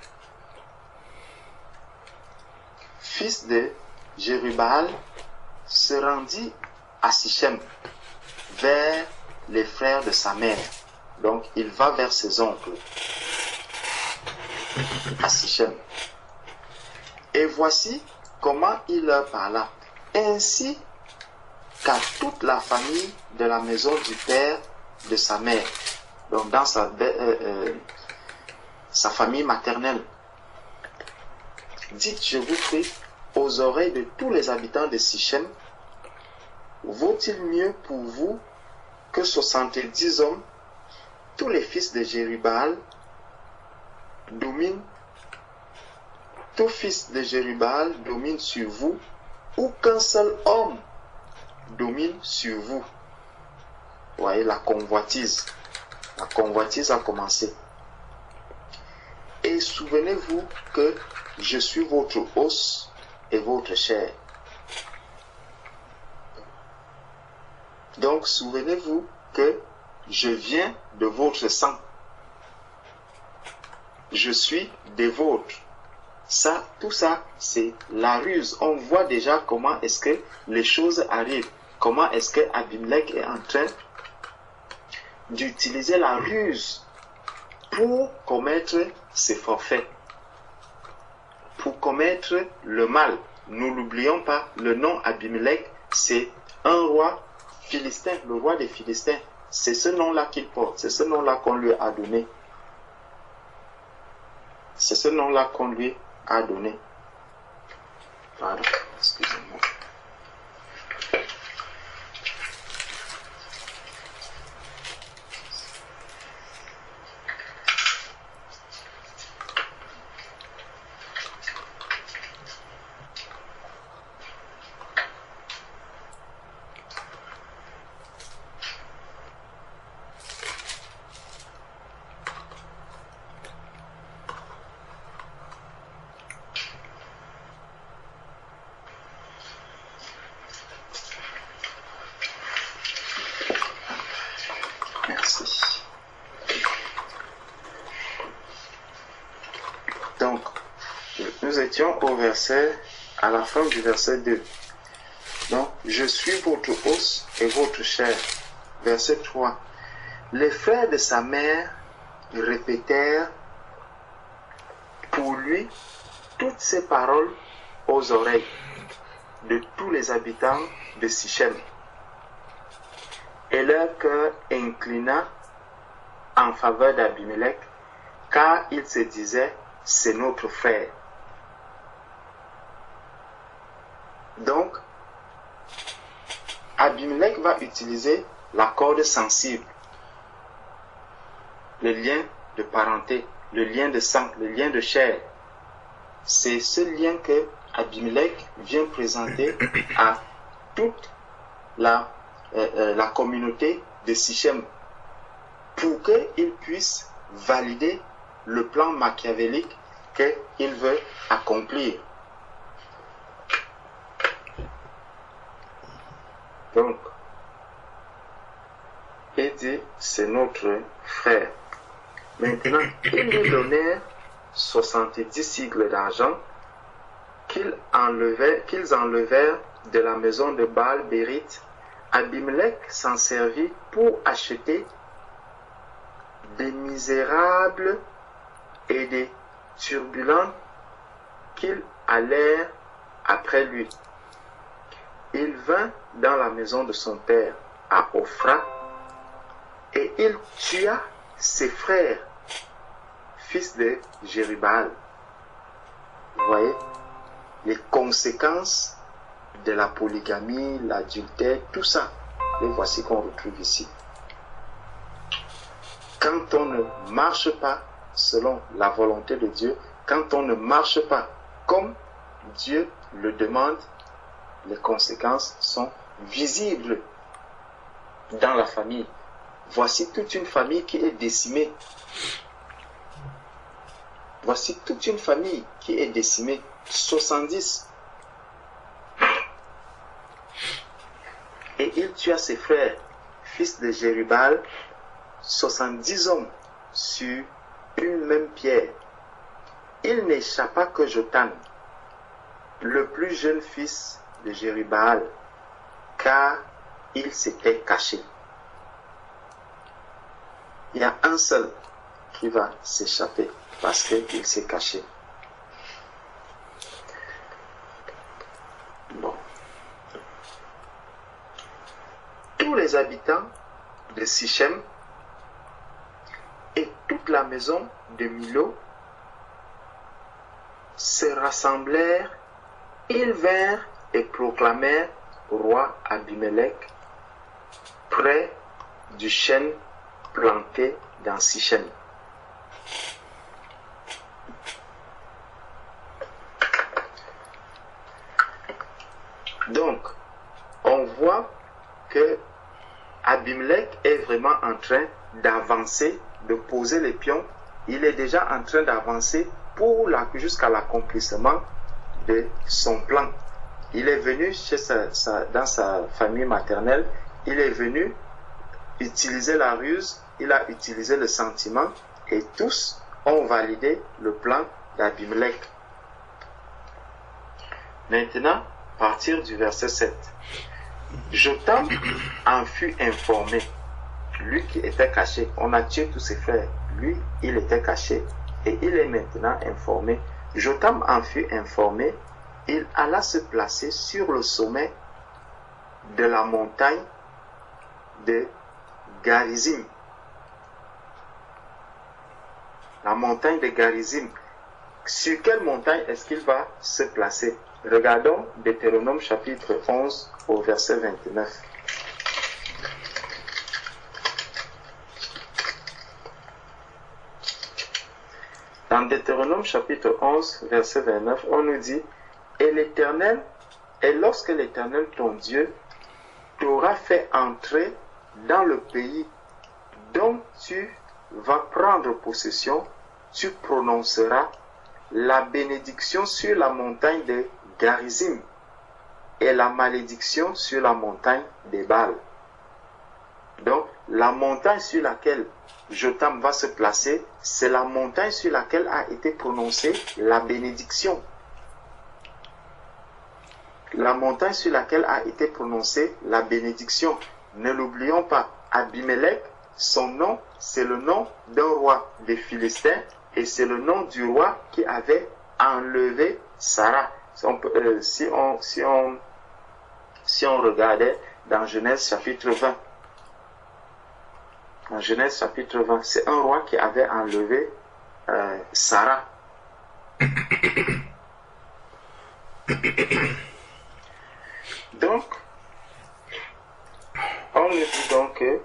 A: fils de Jérubal, se rendit à Sichem, vers les frères de sa mère. Donc il va vers ses oncles à Sichem. Et voici comment il leur parla, ainsi qu'à toute la famille de la maison du père de sa mère, donc dans sa, euh, euh, famille maternelle. Dites, je vous prie, aux oreilles de tous les habitants de Sichem, vaut-il mieux pour vous que soixante-dix hommes, tous les fils de Jérubal, domine, tout fils de Jérubal domine sur vous, ou qu'un seul homme domine sur vous. voyez la convoitise. La convoitise a commencé. Et souvenez-vous que je suis votre os et votre chair. Donc souvenez-vous que je viens de votre sang. Je suis des vôtres. Ça, tout ça, c'est la ruse. On voit déjà comment est-ce que les choses arrivent. Comment est-ce que Abimelech est en train d'utiliser la ruse pour commettre ses forfaits, pour commettre le mal. Nous n'oublions pas, le nom Abimelech, c'est un roi philistin, le roi des Philistins. C'est ce nom-là qu'il porte, c'est ce nom-là qu'on lui a donné. C'est ce nom-là qu'on lui a donné. Pardon, excusez-moi. Merci. Donc, nous étions au verset, à la fin du verset 2. Donc, je suis votre os et votre chair. Verset 3. Les frères de sa mère répétèrent pour lui toutes ces paroles aux oreilles de tous les habitants de Sichem et leur cœur inclina en faveur d'Abimelech, car il se disait, c'est notre frère. Donc, Abimelech va utiliser la corde sensible, le lien de parenté, le lien de sang, le lien de chair. C'est ce lien que Abimelech vient présenter à toute la euh, euh, la communauté de Sichem pour qu'il puisse valider le plan machiavélique qu'il veut accomplir. Donc, il dit, c'est notre frère. Maintenant, il lui donnait 70 sigles d'argent qu'ils enlevèrent, qu'ils enlevèrent de la maison de Baal Bérite Abimelech s'en servit pour acheter des misérables et des turbulents qu'ils allèrent après lui. Il vint dans la maison de son père à Ophra et il tua ses frères, fils de Jérubal. Vous voyez les conséquences de la polygamie, l'adultère, tout ça. Et voici qu'on retrouve ici. Quand on ne marche pas selon la volonté de Dieu, quand on ne marche pas comme Dieu le demande, les conséquences sont visibles dans la famille. Voici toute une famille qui est décimée. Voici toute une famille qui est décimée. 70 Et il tua ses frères, fils de Jérubal, 70 hommes sur une même pierre. Il n'échappa que Jotan, le plus jeune fils de Jérubal, car il s'était caché. Il y a un seul qui va s'échapper parce qu'il s'est caché. Bon. Tous les habitants de Sichem et toute la maison de Milo se rassemblèrent, ils vinrent et proclamèrent roi Abimelech près du chêne planté dans Sichem. Donc, on voit que Abimelech est vraiment en train d'avancer, de poser les pions. Il est déjà en train d'avancer jusqu'à l'accomplissement de son plan. Il est venu dans sa famille maternelle il est venu utiliser la ruse, il a utilisé le sentiment et tous ont validé le plan d'Abimelech. Maintenant, partir du verset 7. Jotam en fut informé. Lui qui était caché, on a tué tous ses frères. Lui, il était caché et il est maintenant informé. Jotam en fut informé. Il alla se placer sur le sommet de la montagne de Garizim. La montagne de Garizim. Sur quelle montagne est-ce qu'il va se placer? Regardons Deutéronome chapitre 11 au verset 29. Dans Deutéronome chapitre 11, verset 29, on nous dit, Et lorsque l'Éternel ton Dieu t'aura fait entrer dans le pays dont tu vas prendre possession, tu prononceras la bénédiction sur la montagne de Garizim et la malédiction sur la montagne des Bâles. Donc, la montagne sur laquelle Jotam va se placer, c'est la montagne sur laquelle a été prononcée la bénédiction. La montagne sur laquelle a été prononcée la bénédiction. Ne l'oublions pas, Abimelech, son nom, c'est le nom d'un roi des Philistins et c'est le nom du roi qui avait enlevé Sarah. Si on, euh, si on, si on, si on regardait dans Genèse chapitre 20, en Genèse chapitre 20, c'est un roi qui avait enlevé euh, Sarah. Donc, on nous dit donc que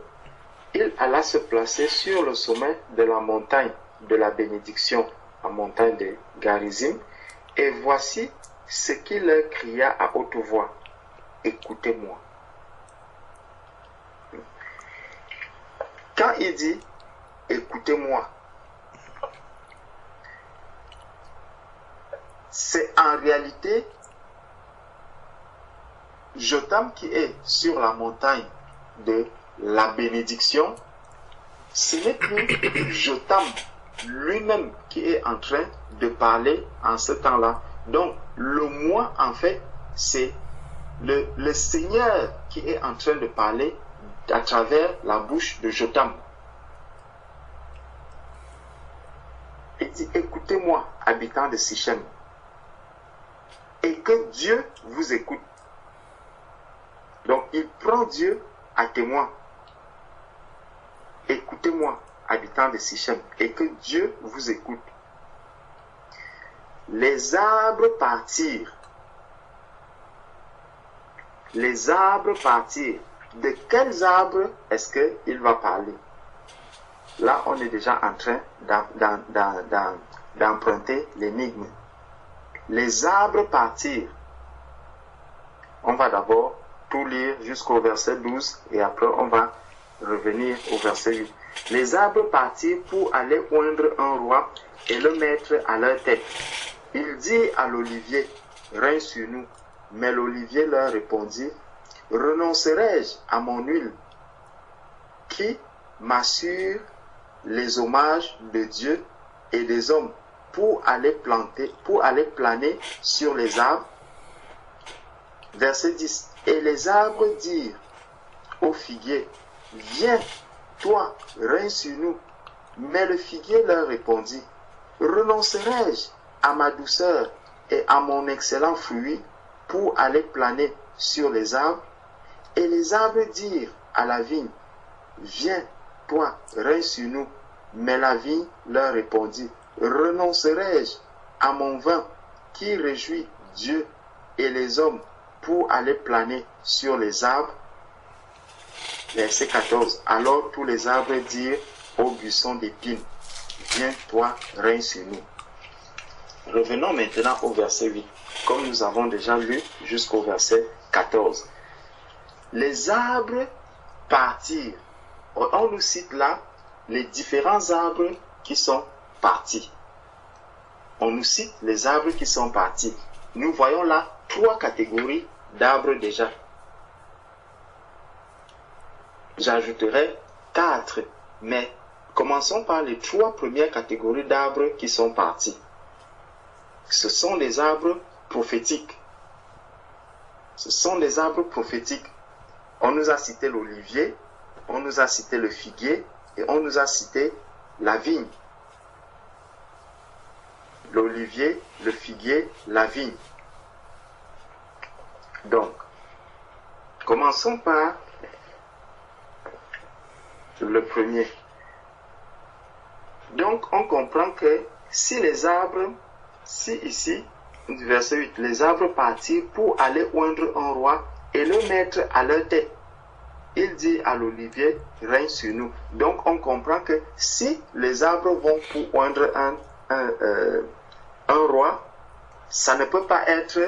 A: il alla se placer sur le sommet de la montagne de la bénédiction, la montagne de Garizim, et voici ce qu'il cria à haute voix. Écoutez-moi. Quand il dit écoutez-moi, c'est en réalité Jotam qui est sur la montagne de la bénédiction. Ce n'est plus Jotam lui-même qui est en train de parler en ce temps-là. Donc, le moi, en fait, c'est le, Seigneur qui est en train de parler à travers la bouche de Jotam. Il dit, écoutez-moi, habitants de Sichem, et que Dieu vous écoute. Donc, il prend Dieu à témoin. Écoutez-moi, habitants de Sichem, et que Dieu vous écoute. Les arbres partirent. Les arbres partirent. De quels arbres est-ce qu'il va parler? Là, on est déjà en train d'emprunter l'énigme. Les arbres partirent. On va d'abord tout lire jusqu'au verset 12 et après on va revenir au verset 8. Les arbres partirent pour aller oindre un roi et le mettre à leur tête. Il dit à l'olivier, règne sur nous. Mais l'olivier leur répondit, renoncerai-je à mon huile qui m'assure les hommages de Dieu et des hommes pour aller planter, pour aller planer sur les arbres? Verset 10. Et les arbres dirent au figuier, viens, toi, règne sur nous. Mais le figuier leur répondit, renoncerai-je à ma douceur et à mon excellent fruit pour aller planer sur les arbres Et les arbres dirent à la vigne, viens, toi, règne sur nous. Mais la vigne leur répondit, renoncerai-je à mon vin qui réjouit Dieu et les hommes? Pour aller planer sur les arbres Verset 14. Alors tous les arbres dirent au buisson d'épines, viens toi, règne sur nous. Revenons maintenant au verset 8, comme nous avons déjà lu jusqu'au verset 14. Les arbres partirent. On nous cite là les différents arbres qui sont partis. On nous cite les arbres qui sont partis. Nous voyons là trois catégories d'arbres déjà. j'ajouterai quatre. Mais commençons par les trois premières catégories d'arbres qui sont partis. Ce sont les arbres prophétiques. Ce sont des arbres prophétiques. On nous a cité l'olivier, on nous a cité le figuier et on nous a cité la vigne. L'olivier, le figuier, la vigne. Donc, commençons par le premier. Donc, on comprend que si les arbres, si ici, verset 8, les arbres partirent pour aller oindre un roi et le mettre à leur tête. Il dit à l'olivier, règne sur nous. Donc on comprend que si les arbres vont pour oindre un, un, euh, un roi, ça ne peut pas être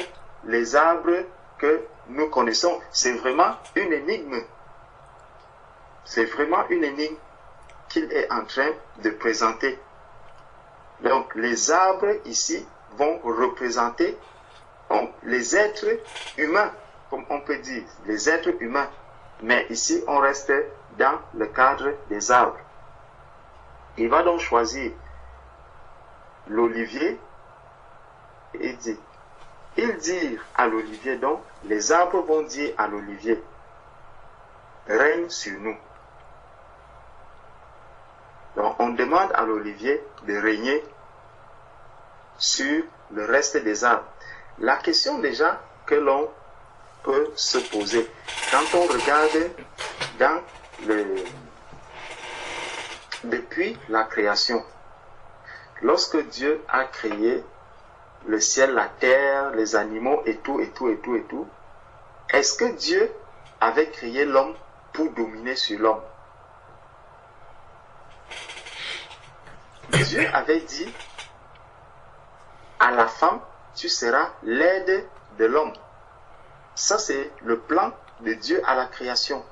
A: les arbres que nous connaissons. C'est vraiment une énigme. C'est vraiment une énigme qu'il est en train de présenter. Donc les arbres ici vont représenter les êtres humains, comme on peut dire, les êtres humains. Mais ici, on reste dans le cadre des arbres. Il va donc choisir l'olivier et dit, il dit à l'olivier donc, les arbres vont dire à l'olivier, règne sur nous. Donc on demande à l'olivier de régner sur le reste des arbres. La question déjà que l'on peut se poser quand on regarde dans le depuis la création, lorsque Dieu a créé le ciel, la terre, les animaux et tout et tout et tout et tout, est-ce que Dieu avait créé l'homme pour dominer sur l'homme? Dieu avait dit à la femme, tu seras l'aide de l'homme. Ça, c'est le plan de Dieu à la création.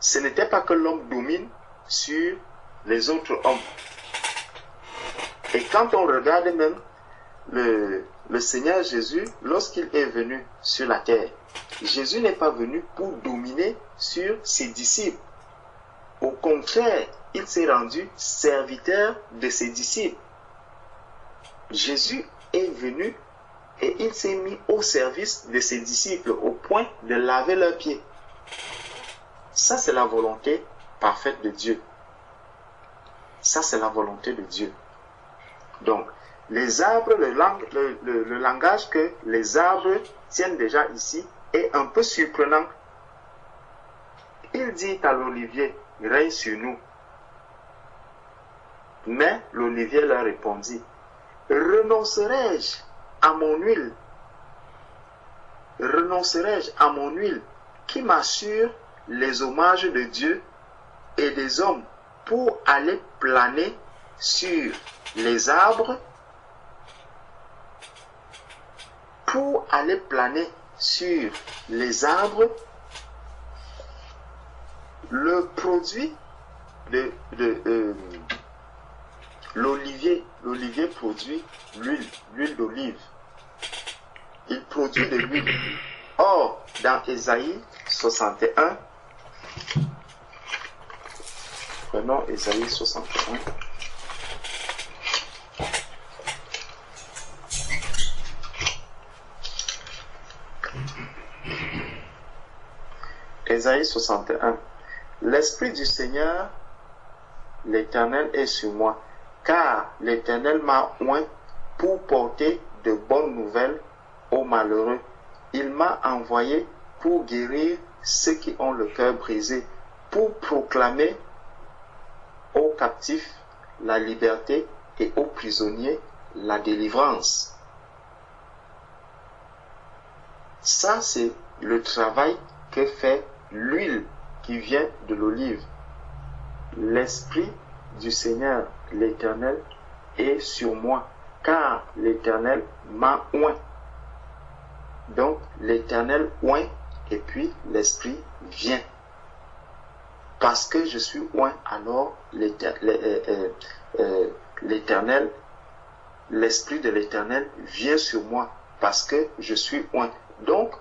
A: Ce n'était pas que l'homme domine sur les autres hommes. Et quand on regarde même le, Seigneur Jésus, lorsqu'il est venu sur la terre, Jésus n'est pas venu pour dominer sur ses disciples. Au contraire, il s'est rendu serviteur de ses disciples. Jésus est venu et il s'est mis au service de ses disciples au point de laver leurs pieds. Ça, c'est la volonté parfaite de Dieu. Ça, c'est la volonté de Dieu. Donc, les arbres, le, langage que les arbres tiennent déjà ici est un peu surprenant. Il dit à l'olivier, règne sur nous. Mais l'olivier leur répondit, renoncerai-je à mon huile? Renoncerai-je à mon huile qui m'assure les hommages de Dieu et des hommes pour aller planer sur les arbres? Pour aller planer sur les arbres le produit de, euh, l'olivier l'olivier produit l'huile, l'huile d'olive. Il produit de l'huile. Or, dans Ésaïe 61, prenons Ésaïe 61. Ésaïe 61. L'Esprit du Seigneur, l'Éternel, est sur moi car l'Éternel m'a oint pour porter de bonnes nouvelles aux malheureux. Il m'a envoyé pour guérir ceux qui ont le cœur brisé, pour proclamer aux captifs la liberté et aux prisonniers la délivrance. Ça, c'est le travail que fait l'huile qui vient de l'olive. L'Esprit du Seigneur l'Éternel est sur moi, car l'Éternel m'a oint. Donc l'Éternel oint et puis l'Esprit vient. Parce que je suis oint, alors l'Éternel, l'Esprit de l'Éternel vient sur moi, parce que je suis oint. Donc,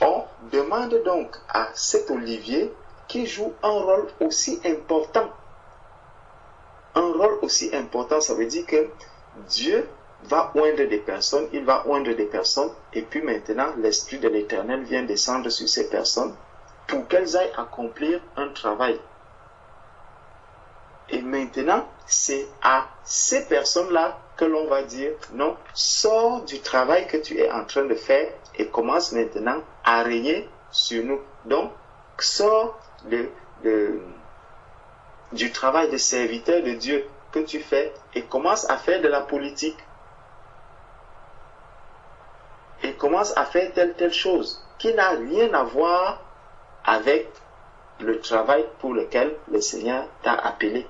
A: on demande donc à cet olivier qui joue un rôle aussi important. Un rôle aussi important, ça veut dire que Dieu va oindre des personnes, il va oindre des personnes, et puis maintenant l'Esprit de l'Éternel vient descendre sur ces personnes pour qu'elles aillent accomplir un travail. Et maintenant, c'est à ces personnes-là que l'on va dire, non, sors du travail que tu es en train de faire et commence maintenant régner sur nous. Donc, sors du travail de serviteur de Dieu que tu fais et commence à faire de la politique. Et commence à faire telle telle chose qui n'a rien à voir avec le travail pour lequel le Seigneur t'a appelé.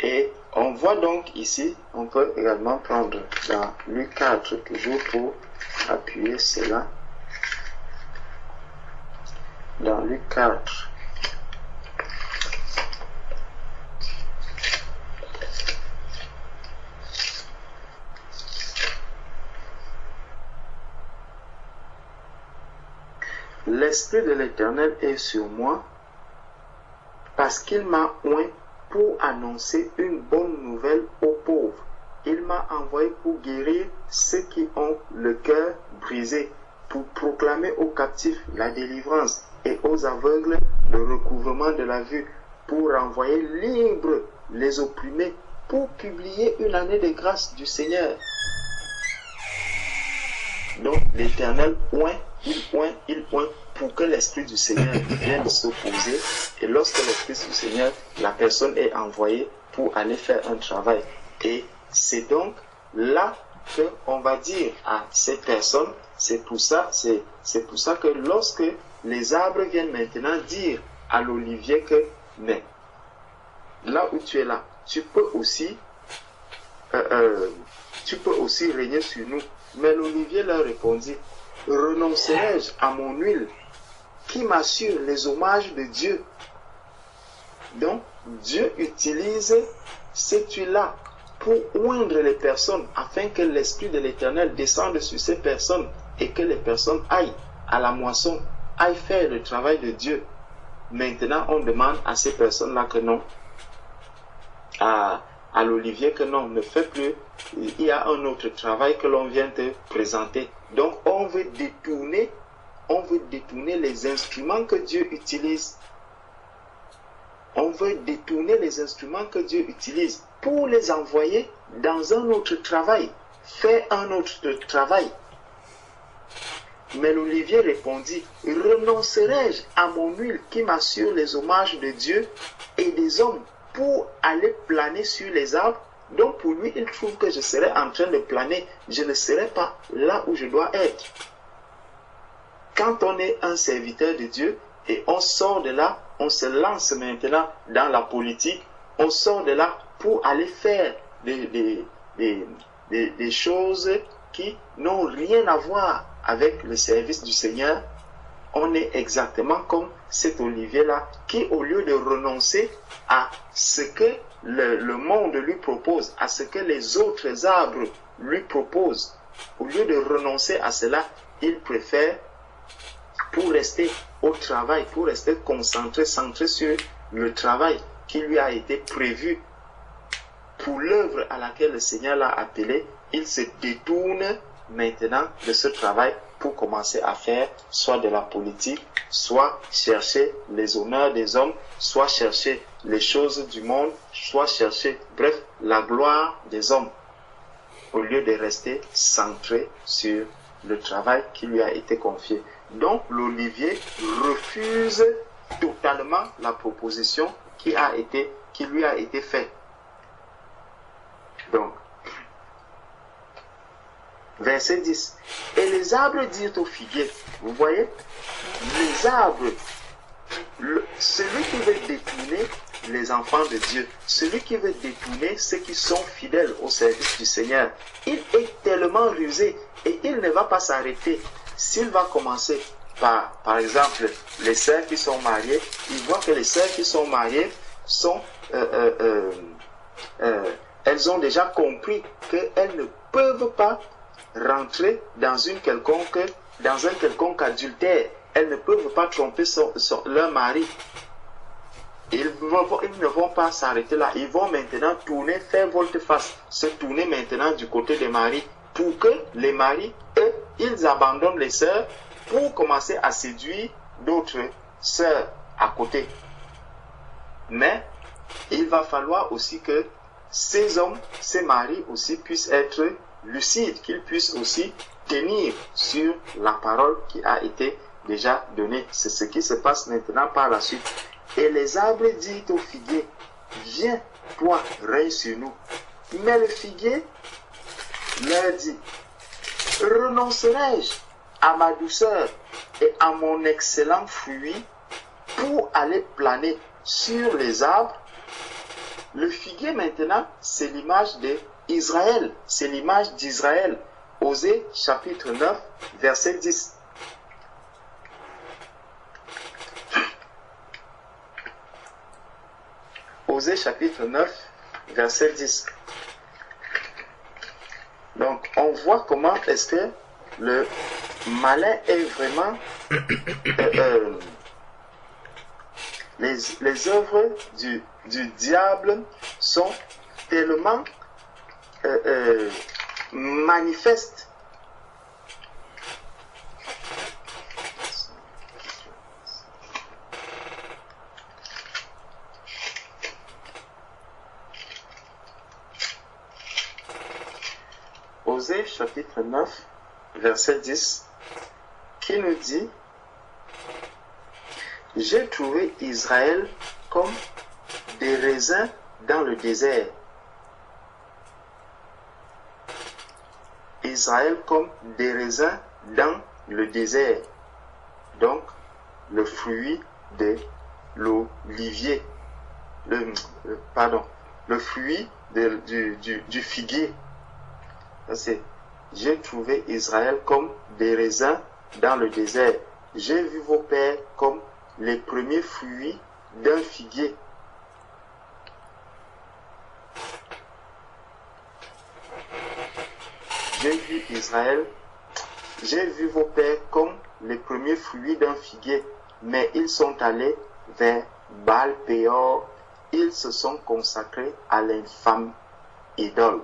A: Et on voit donc ici, on peut également prendre dans Luc 4 toujours pour appuyer cela. Dans Luc 4. L'Esprit de l'Éternel est sur moi parce qu'il m'a oint pour annoncer une bonne nouvelle aux pauvres. Il m'a envoyé pour guérir ceux qui ont le cœur brisé, pour proclamer aux captifs la délivrance et aux aveugles le recouvrement de la vue, pour renvoyer libres les opprimés, pour publier une année de grâce du Seigneur. Donc l'Éternel oint, il oint, il oint pour que l'Esprit du Seigneur vienne s'opposer. Et lorsque l'Esprit du Seigneur, la personne est envoyée pour aller faire un travail. Et c'est donc là qu'on va dire à ces personnes, c'est pour ça, c'est pour ça que lorsque les arbres viennent maintenant dire à l'olivier que, mais là où tu es là, tu peux aussi, euh, euh, tu peux aussi régner sur nous. Mais l'olivier leur répondit, renoncerai-je à mon huile qui m'assure les hommages de Dieu. Donc, Dieu utilise cette huile-là pour oindre les personnes afin que l'Esprit de l'Éternel descende sur ces personnes et que les personnes aillent à la moisson, aillent faire le travail de Dieu. Maintenant, on demande à ces personnes-là que non, à, à l'olivier que non, ne fait plus, il y a un autre travail que l'on vient te présenter. Donc, on veut détourner on veut détourner les instruments que Dieu utilise. On veut détourner les instruments que Dieu utilise pour les envoyer dans un autre travail, faire un autre travail. Mais l'Olivier répondit, renoncerai-je à mon huile qui m'assure les hommages de Dieu et des hommes pour aller planer sur les arbres? Donc pour lui, il trouve que je serai en train de planer, je ne serai pas là où je dois être. Quand on est un serviteur de Dieu et on sort de là, on se lance maintenant dans la politique, on sort de là pour aller faire des, choses qui n'ont rien à voir avec le service du Seigneur, on est exactement comme cet olivier-là qui, au lieu de renoncer à ce que le, monde lui propose, à ce que les autres arbres lui proposent, au lieu de renoncer à cela, il préfère pour rester au travail, pour rester concentré, centré sur le travail qui lui a été prévu pour l'œuvre à laquelle le Seigneur l'a appelé, il se détourne maintenant de ce travail pour commencer à faire soit de la politique, soit chercher les honneurs des hommes, soit chercher les choses du monde, soit chercher, bref, la gloire des hommes, au lieu de rester centré sur le travail qui lui a été confié. Donc l'Olivier refuse totalement la proposition qui, lui a été faite. Donc, verset 10. Et les arbres dirent aux figuiers, vous voyez, les arbres, celui qui veut détourner les enfants de Dieu, celui qui veut détourner ceux qui sont fidèles au service du Seigneur, il est tellement rusé et il ne va pas s'arrêter s'il va commencer par, par exemple, les sœurs qui sont mariées, il voit que les sœurs qui sont mariées sont, euh, euh, euh, elles ont déjà compris qu'elles ne peuvent pas rentrer dans une quelconque, dans un quelconque adultère. Elles ne peuvent pas tromper son, leur mari. Ils, ils ne vont pas s'arrêter là. Ils vont maintenant tourner, faire volte-face, se tourner maintenant du côté des maris pour que les maris, eux, ils abandonnent les sœurs pour commencer à séduire d'autres sœurs à côté. Mais il va falloir aussi que ces hommes, ces maris aussi puissent être lucides, qu'ils puissent aussi tenir sur la parole qui a été déjà donnée. C'est ce qui se passe maintenant par la suite. Et les arbres disent au figuier, viens, toi, règne sur nous. Mais le figuier leur dit, renoncerai-je à ma douceur et à mon excellent fruit pour aller planer sur les arbres? Le figuier maintenant, c'est l'image d'Israël, c'est l'image d'Israël. Osée chapitre 9, verset 10. Osée chapitre 9, verset 10. Donc, on voit comment est-ce que le malin est vraiment... euh, euh, les, les œuvres du, du diable sont tellement euh, manifestes. Osée chapitre 9, verset 10, qui nous dit j'ai trouvé Israël comme des raisins dans le désert. Israël comme des raisins dans le désert. Donc, le fruit de l'olivier. Le, euh, pardon, le fruit du, du, du figuier. C'est, j'ai trouvé Israël comme des raisins dans le désert. J'ai vu vos pères comme les premiers fruits d'un figuier. J'ai vu Israël, j'ai vu vos pères comme les premiers fruits d'un figuier, mais ils sont allés vers Baal Péor, ils se sont consacrés à l'infâme idole,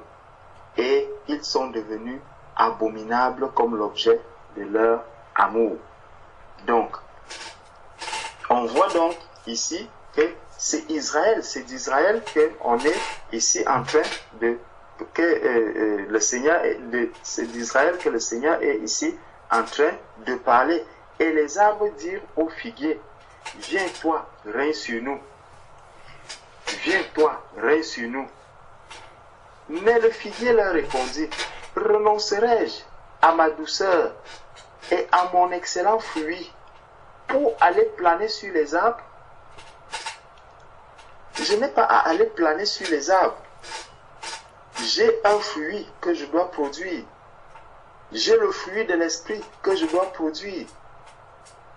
A: et ils sont devenus abominables comme l'objet de leur amour. Donc, on voit donc ici que c'est Israël, c'est d'Israël qu'on est ici en train de que euh, euh, le Seigneur c'est d'Israël que le Seigneur est ici en train de parler. Et les arbres dirent au figuier, viens toi, règne sur nous. Viens toi, règne sur nous. Mais le figuier leur répondit, renoncerai-je à ma douceur et à mon excellent fruit pour aller planer sur les arbres? Je n'ai pas à aller planer sur les arbres. J'ai un fruit que je dois produire. J'ai le fruit de l'esprit que je dois produire.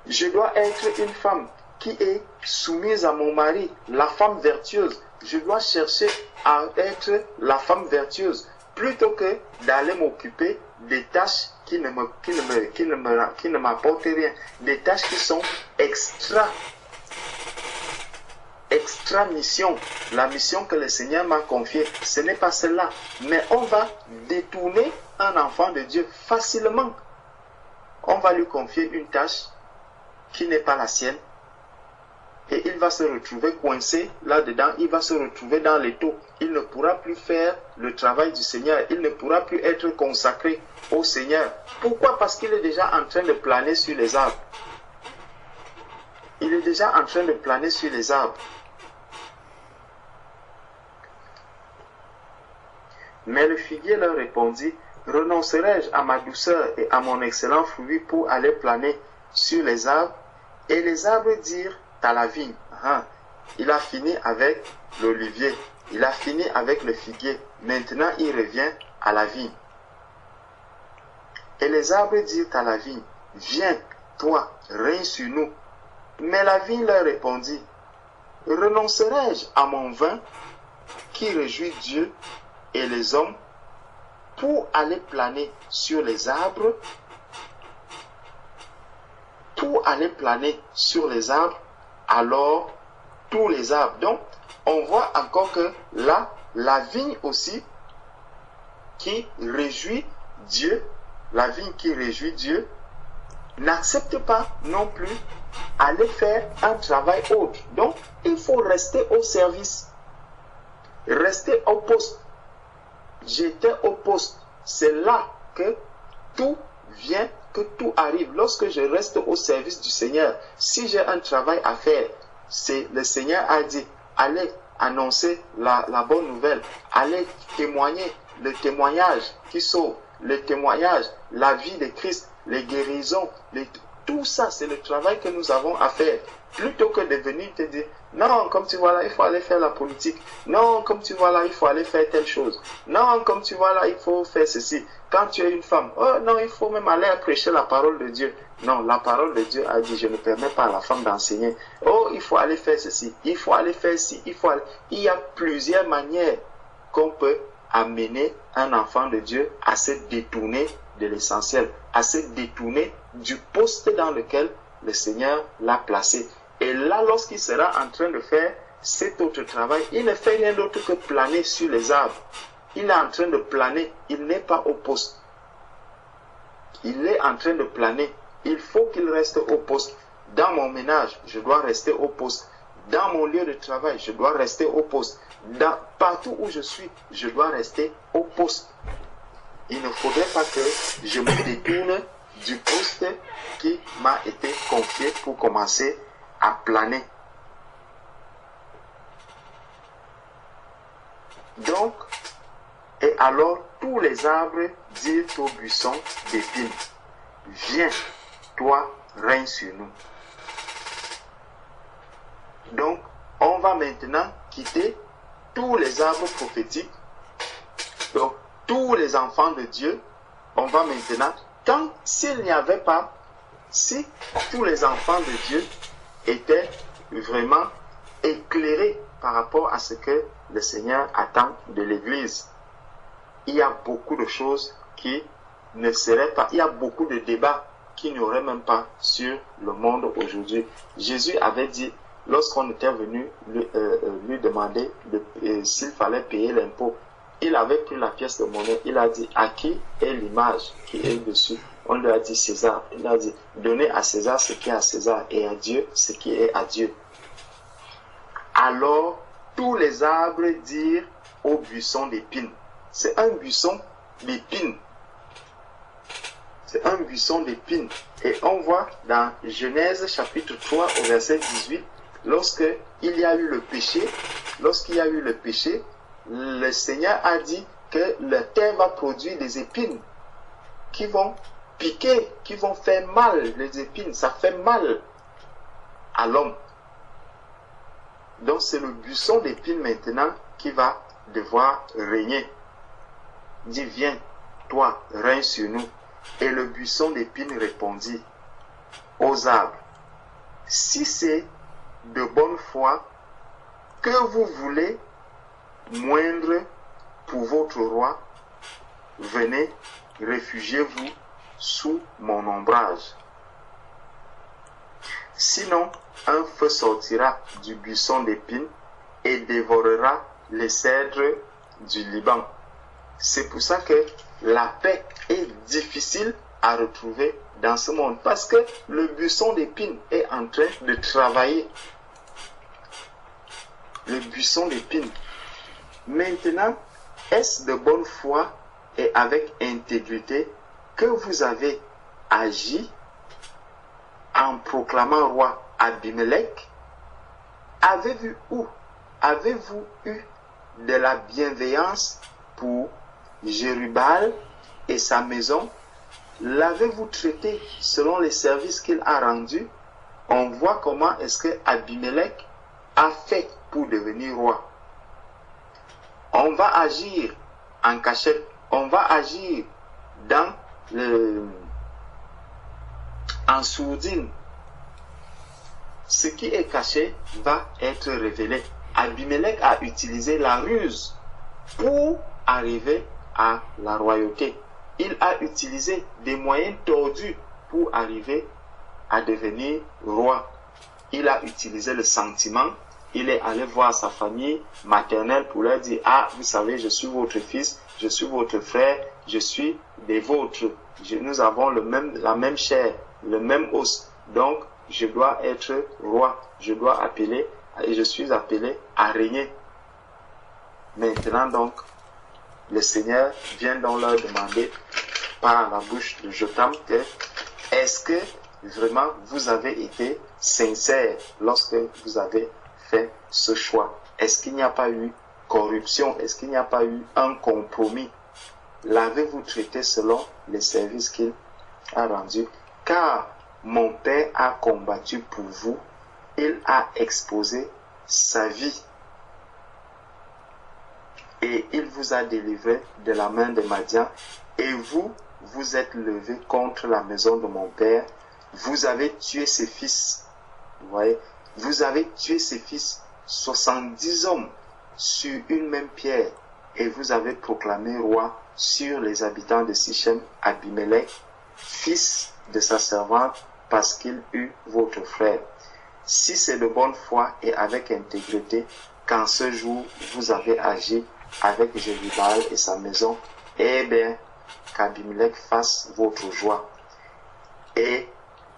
A: Je dois être une femme qui est soumise à mon mari, la femme vertueuse. Je dois chercher à être la femme vertueuse plutôt que d'aller m'occuper des tâches qui ne me, qui ne me, qui ne me, qui ne m'apportent rien, des tâches qui sont extra extra mission, la mission que le Seigneur m'a confiée, ce n'est pas cela. Mais on va détourner un enfant de Dieu facilement. On va lui confier une tâche qui n'est pas la sienne. Et il va se retrouver coincé là-dedans, il va se retrouver dans l'étau. Il ne pourra plus faire le travail du Seigneur, il ne pourra plus être consacré au Seigneur. Pourquoi? Parce qu'il est déjà en train de planer sur les arbres. Il est déjà en train de planer sur les arbres. Mais le figuier leur répondit, renoncerai-je à ma douceur et à mon excellent fruit pour aller planer sur les arbres? Et les arbres dirent à la vigne, Ah, il a fini avec l'olivier, il a fini avec le figuier, maintenant il revient à la vigne. Et les arbres dirent à la vigne, viens, toi, règne sur nous. Mais la vigne leur répondit, renoncerai-je à mon vin qui réjouit Dieu et les hommes pour aller planer sur les arbres, pour aller planer sur les arbres, alors tous les arbres. Donc, on voit encore que là, la vigne aussi, qui réjouit Dieu, la vigne qui réjouit Dieu, n'accepte pas non plus aller faire un travail autre. Donc, il faut rester au service. Rester au poste. J'étais au poste. C'est là que tout vient, que tout arrive. Lorsque je reste au service du Seigneur, si j'ai un travail à faire, c'est le Seigneur a dit, allez annoncer la, bonne nouvelle, allez témoigner le témoignage qui sauve, le témoignage, la vie de Christ, les guérisons, tout ça, c'est le travail que nous avons à faire. Plutôt que de venir te dire, non, comme tu vois là, il faut aller faire la politique. Non, comme tu vois là, il faut aller faire telle chose. Non, comme tu vois là, il faut faire ceci. Quand tu es une femme, oh non, il faut même aller prêcher la parole de Dieu. Non, la parole de Dieu a dit, je ne permets pas à la femme d'enseigner. Oh, il faut aller faire ceci, il faut aller faire ci, il faut aller... Il y a plusieurs manières qu'on peut amener un enfant de Dieu à se détourner de l'essentiel, à se détourner du poste dans lequel le Seigneur l'a placé. Et là, lorsqu'il sera en train de faire cet autre travail, il ne fait rien d'autre que planer sur les arbres. Il est en train de planer, il n'est pas au poste. Il est en train de planer. Il faut qu'il reste au poste. Dans mon ménage, je dois rester au poste. Dans mon lieu de travail, je dois rester au poste. Partout où je suis, je dois rester au poste. Il ne faudrait pas que je me détourne du poste qui m'a été confié pour commencer à planer. Donc, et alors tous les arbres dirent au buisson d'épines, viens, toi, règne sur nous. Donc, on va maintenant quitter tous les arbres prophétiques, donc tous les enfants de Dieu, on va maintenant, tant s'il n'y avait pas, si tous les enfants de Dieu étaient vraiment éclairés par rapport à ce que le Seigneur attend de l'Église, il y a beaucoup de choses qui ne seraient pas, il y a beaucoup de débats qui n'y aurait même pas sur le monde aujourd'hui. Jésus avait dit, lorsqu'on était venu lui, euh, lui demander de, euh, s'il fallait payer l'impôt, il avait pris la pièce de monnaie, il a dit à qui est l'image qui est dessus? On lui a dit César. Il a dit donnez à César ce qui est à César et à Dieu ce qui est à Dieu. Alors tous les arbres dirent au buisson d'épines. C'est un buisson d'épines. C'est un buisson d'épines. Et on voit dans Genèse chapitre 3 au verset 18, lorsque il y a eu le péché, lorsqu'il y a eu le péché, le Seigneur a dit que la terre va produire des épines qui vont piquer, qui vont faire mal. Les épines, ça fait mal à l'homme. Donc c'est le buisson d'épines maintenant qui va devoir régner. Dit, viens, toi, règne sur nous. Et le buisson d'épines répondit aux arbres, si c'est de bonne foi que vous voulez moindre pour votre roi, venez, réfugiez-vous sous mon ombrage. Sinon, un feu sortira du buisson d'épines et dévorera les cèdres du Liban. C'est pour ça que la paix est difficile à retrouver dans ce monde parce que le buisson d'épines est en train de travailler. Le buisson d'épines. Maintenant, est-ce de bonne foi et avec intégrité que vous avez agi en proclamant roi Abimelech? Avez-vous Avez-vous eu de la bienveillance pour Jérubal et sa maison L'avez-vous traité selon les services qu'il a rendus? On voit comment est-ce que Abimelech a fait pour devenir roi. On va agir en cachette, on va agir dans le, en sourdine. Ce qui est caché va être révélé. Abimelech a utilisé la ruse pour arriver à la royauté. Il a utilisé des moyens tordus pour arriver à devenir roi. Il a utilisé le sentiment. Il est allé voir sa famille maternelle pour leur dire, ah, vous savez, je suis votre fils, je suis votre frère, je suis des vôtres. nous avons le même, la même chair, le même os. Donc, je dois être roi. Je dois appeler, et je suis appelé à régner. Maintenant donc, le Seigneur vient donc leur demander par la bouche de Jotam que est-ce que vraiment vous avez été sincère lorsque vous avez fait ce choix? Est-ce qu'il n'y a pas eu corruption? Est-ce qu'il n'y a pas eu un compromis? L'avez-vous traité selon les services qu'il a rendus? Car mon Père a combattu pour vous, il a exposé sa vie et il vous a délivré de la main de Madian, et vous, vous êtes levé contre la maison de mon père, vous avez tué ses fils. Vous voyez, vous avez tué ses fils, 70 hommes sur une même pierre, et vous avez proclamé roi sur les habitants de Sichem, Abimelech, fils de sa servante, parce qu'il eut votre frère. Si c'est de bonne foi et avec intégrité, qu'en ce jour vous avez agi avec Jéribal et sa maison, eh bien, qu'Abimelech fasse votre joie et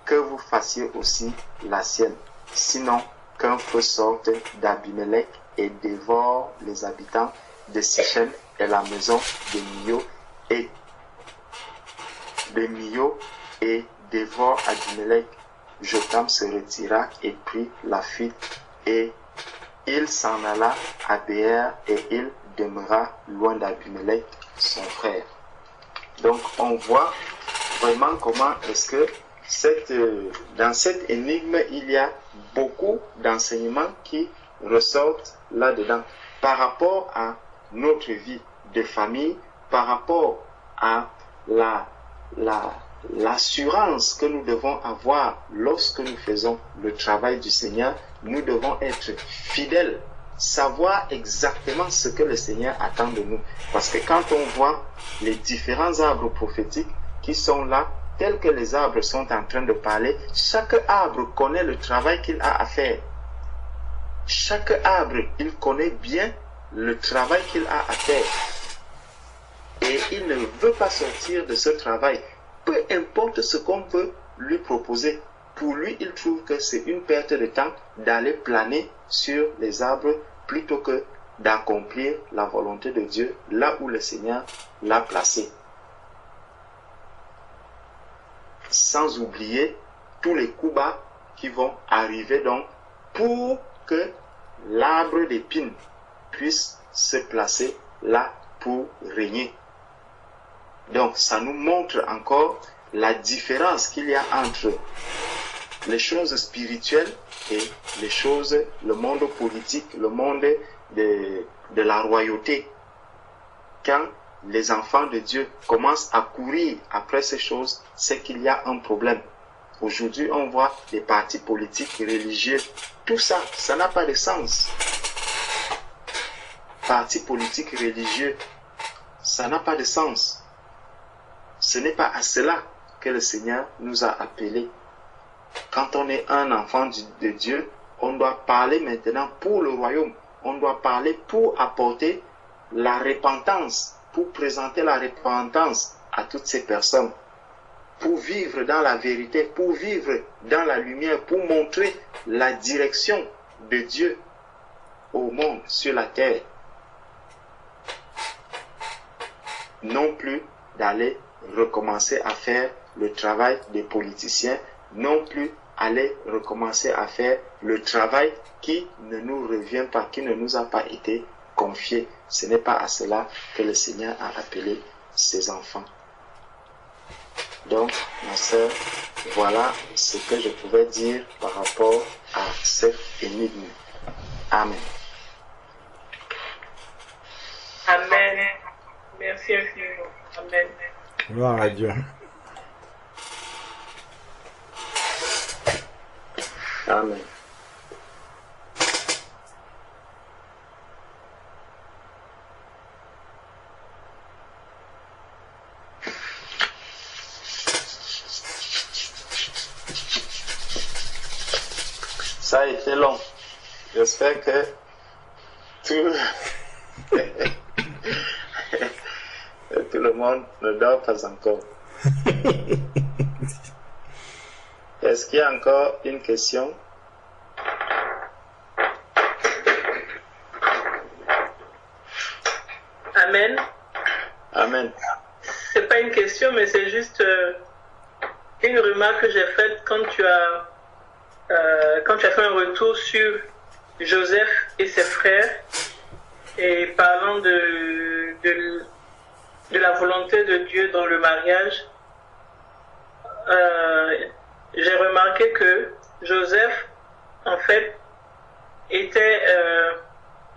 A: que vous fassiez aussi la sienne. Sinon, qu'un feu sorte d'Abimelech et dévore les habitants de Sichem et la maison de Mio et de Mio et dévore Abimelech. Jotam se retira et prit la fuite et il s'en alla à Béer et il demeura loin d'Abimelech, son frère. Donc on voit vraiment comment est-ce que cette, euh, dans cette énigme, il y a beaucoup d'enseignements qui ressortent là-dedans par rapport à notre vie de famille, par rapport à la, la, l'assurance que nous devons avoir lorsque nous faisons le travail du Seigneur, nous devons être fidèles savoir exactement ce que le Seigneur attend de nous. Parce que quand on voit les différents arbres prophétiques qui sont là, tels que les arbres sont en train de parler, chaque arbre connaît le travail qu'il a à faire. Chaque arbre, il connaît bien le travail qu'il a à faire. Et il ne veut pas sortir de ce travail, peu importe ce qu'on peut lui proposer. Pour lui, il trouve que c'est une perte de temps d'aller planer sur les arbres plutôt que d'accomplir la volonté de Dieu là où le Seigneur l'a placé. Sans oublier tous les coups bas qui vont arriver donc pour que l'arbre d'épines puisse se placer là pour régner. Donc ça nous montre encore la différence qu'il y a entre les choses spirituelles et les choses, le monde politique, le monde de, de la royauté. Quand les enfants de Dieu commencent à courir après ces choses, c'est qu'il y a un problème. Aujourd'hui, on voit des partis politiques religieux. Tout ça, ça n'a pas de sens. Partis politiques religieux, ça n'a pas de sens. Ce n'est pas à cela que le Seigneur nous a appelés quand on est un enfant de Dieu, on doit parler maintenant pour le royaume. On doit parler pour apporter la repentance, pour présenter la repentance à toutes ces personnes, pour vivre dans la vérité, pour vivre dans la lumière, pour montrer la direction de Dieu au monde, sur la terre. Non plus d'aller recommencer à faire le travail des politiciens, non plus aller recommencer à faire le travail qui ne nous revient pas, qui ne nous a pas été confié. Ce n'est pas à cela que le Seigneur a appelé ses enfants. Donc, ma soeur, voilà ce que je pouvais dire par rapport à cette énigme. Amen.
B: Amen. Merci infiniment. Amen.
D: Gloire à Dieu.
A: Amen. Ça a été long. J'espère que tout... tout le monde ne dort pas encore. Est-ce qu'il y a encore une question?
B: Amen.
A: Amen.
B: C'est pas une question, mais c'est juste euh, une remarque que j'ai faite quand tu as euh, quand tu as fait un retour sur Joseph et ses frères et parlant de, de, de la volonté de Dieu dans le mariage, euh, j'ai remarqué que Joseph, en fait, était euh,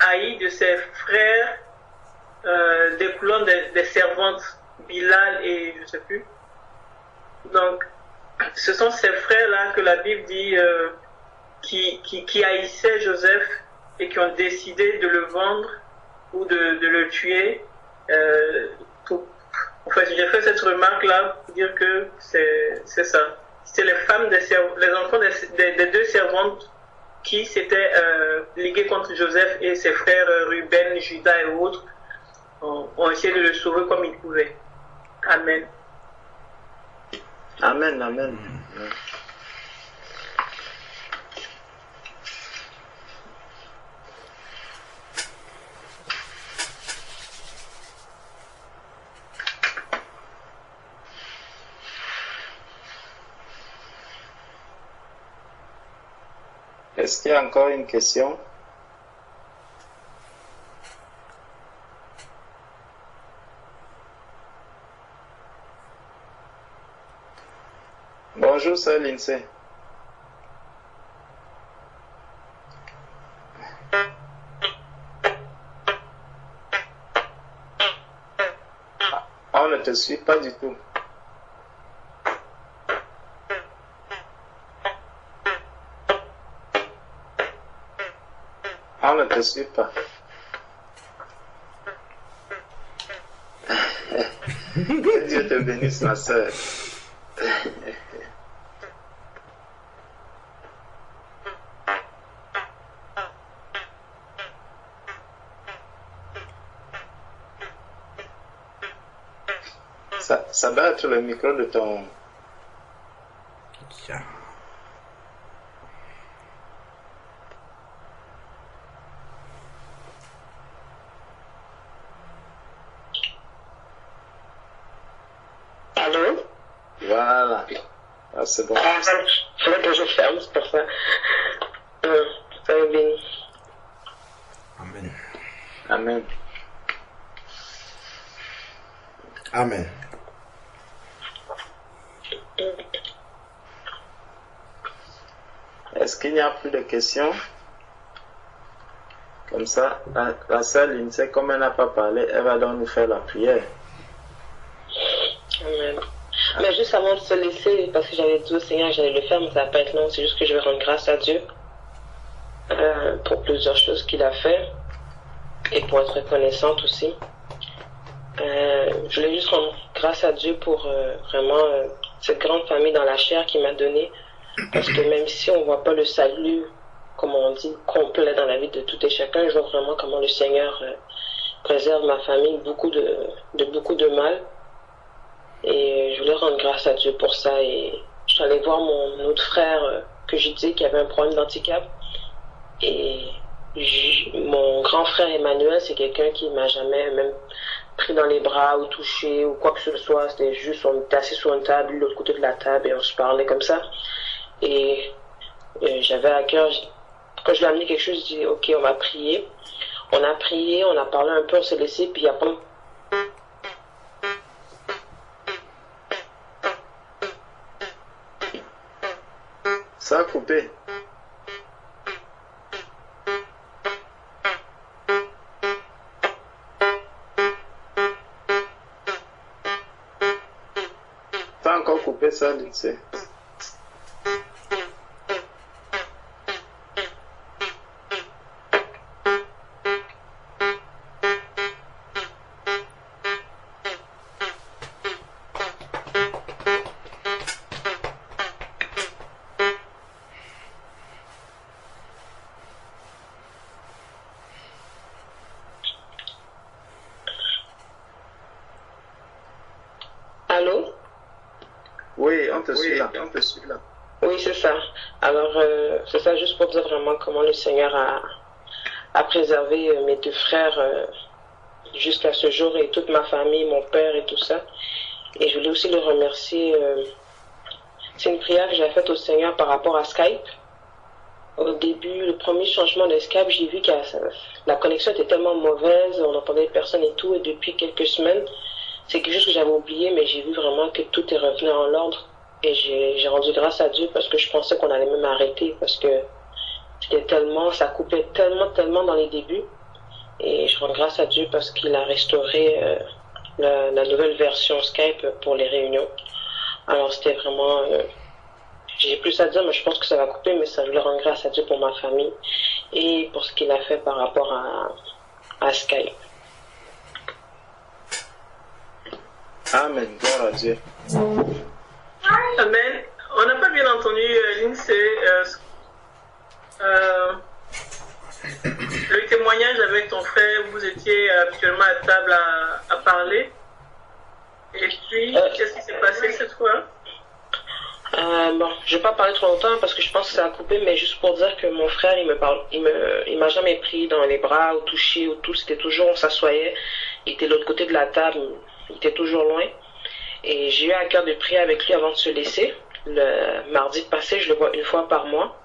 B: haï de ses frères euh, des, des servantes, Bilal et je sais plus. Donc, ce sont ces frères-là que la Bible dit euh, qui, qui, haïssaient Joseph et qui ont décidé de le vendre ou de, le tuer. Euh. En fait, j'ai fait cette remarque-là pour dire que c'est ça. C'est les femmes, des les enfants des, des, des deux servantes qui s'étaient euh, ligués contre Joseph et ses frères euh, Ruben, Judas et autres ont, ont essayé de le sauver comme ils pouvaient. Amen.
A: Amen, amen. Est-ce qu'il y a encore une question? Bonjour, c'est Lindsay. Ah, On ne te suit pas du tout. Ne te suit pas. Que Dieu te bénisse, ma soeur. Ça, ça être le micro de ton...
D: Yeah.
C: Allô
A: Voilà. Ah, c'est bon.
C: Ah, Je vais que je ferme, c'est pour ça. Euh, soyez bénis.
D: Amen.
A: Amen.
D: Amen.
A: Est-ce qu'il n'y a plus de questions? Comme ça, la, la sœur Lindsay, comme elle n'a pas parlé, elle va donc nous faire la prière.
C: Amen. Mais juste avant de se laisser, parce que j'avais dit au Seigneur j'allais le faire, mais ça va pas être long, c'est juste que je vais rendre grâce à Dieu euh, pour plusieurs choses qu'il a fait et pour être reconnaissante aussi. Euh, je voulais juste rendre grâce à Dieu pour euh, vraiment cette grande famille dans la chair qu'il m'a donnée. Parce que même si on voit pas le salut, comme on dit, complet dans la vie de tout et chacun, je vois vraiment comment le Seigneur euh, préserve ma famille de, beaucoup de mal. Et je voulais rendre grâce à Dieu pour ça. Et je suis allée voir mon autre frère euh, que j'ai dit qui avait un problème d'handicap. Et mon grand frère Emmanuel, c'est quelqu'un qui m'a jamais même pris dans les bras ou touché ou quoi que ce soit. C'était juste, on était assis sur une table, l'autre côté de la table et on se parlait comme ça. Et euh, j'avais à cœur, quand je lui ai amené quelque chose, je dis ok, on va prier. On a prié, on a parlé un peu, on s'est laissé, puis il y a pas
A: Ça a coupé. Encore coupé ça,
C: comment le Seigneur a, préservé euh, mes deux frères euh, jusqu'à ce jour et toute ma famille, mon père et tout ça. Et je voulais aussi le remercier. euh, c'est une prière que j'ai faite au Seigneur par rapport à Skype. Au début, le premier changement de Skype, j'ai vu que la connexion était tellement mauvaise, on n'entendait personne et tout. Et depuis quelques semaines, c'est quelque chose que j'avais oublié, mais j'ai vu vraiment que tout est revenu en l'ordre. Et j'ai rendu grâce à Dieu parce que je pensais qu'on allait même arrêter parce que c'était tellement, ça coupait tellement, tellement dans les débuts. Et je rends grâce à Dieu parce qu'il a restauré euh, la, la nouvelle version Skype pour les réunions. Alors c'était vraiment, euh, j'ai plus à dire, mais je pense que ça va couper, mais ça je le rends grâce à Dieu pour ma famille et pour ce qu'il a fait par rapport à, à Skype.
A: Amen. Gloire à Dieu.
B: Amen. On n'a pas bien entendu euh, Lindsay. euh, euh, le témoignage avec ton frère, vous étiez habituellement à table à, à parler. Et puis,
C: Euh.
B: qu'est-ce qui s'est passé cette fois?
C: Euh, bon, je vais pas parler trop longtemps parce que je pense que ça a coupé, mais juste pour dire que mon frère, il me parle, il me, il m'a jamais pris dans les bras ou touché ou tout. C'était toujours, on s'assoyait, il était de l'autre côté de la table, il était toujours loin. Et j'ai eu à cœur de prier avec lui avant de se laisser. Le mardi passé, je le vois une fois par mois.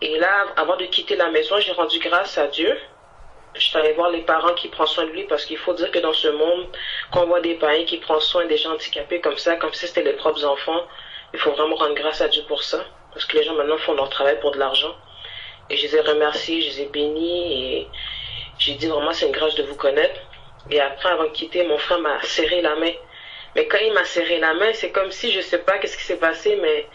C: Et là, avant de quitter la maison, j'ai rendu grâce à Dieu. Je suis allée voir les parents qui prennent soin de lui parce qu'il faut dire que dans ce monde, quand on voit des parents qui prennent soin des gens handicapés comme ça, comme si c'était les propres enfants, il faut vraiment rendre grâce à Dieu pour ça. Parce que les gens maintenant font leur travail pour de l'argent. Et je les ai remerciés, je les ai bénis et j'ai dit vraiment c'est une grâce de vous connaître. Et après, avant de quitter, mon frère m'a serré la main. Mais quand il m'a serré la main, c'est comme si je sais pas qu'est-ce qui s'est passé, mais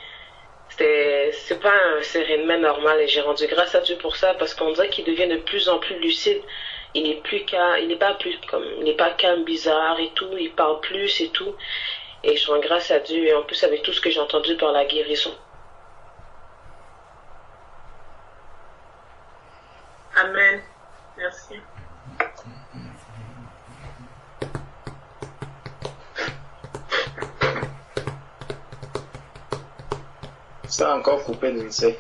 C: c'est pas un main normal et j'ai rendu grâce à Dieu pour ça parce qu'on dirait qu'il devient de plus en plus lucide. Il n'est plus il n'est pas plus comme il n'est pas calme, bizarre et tout, il parle plus et tout. Et je rends grâce à Dieu et en plus avec tout ce que j'ai entendu par la guérison.
B: Amen. Merci.
A: Ça a encore coupé Lindsay.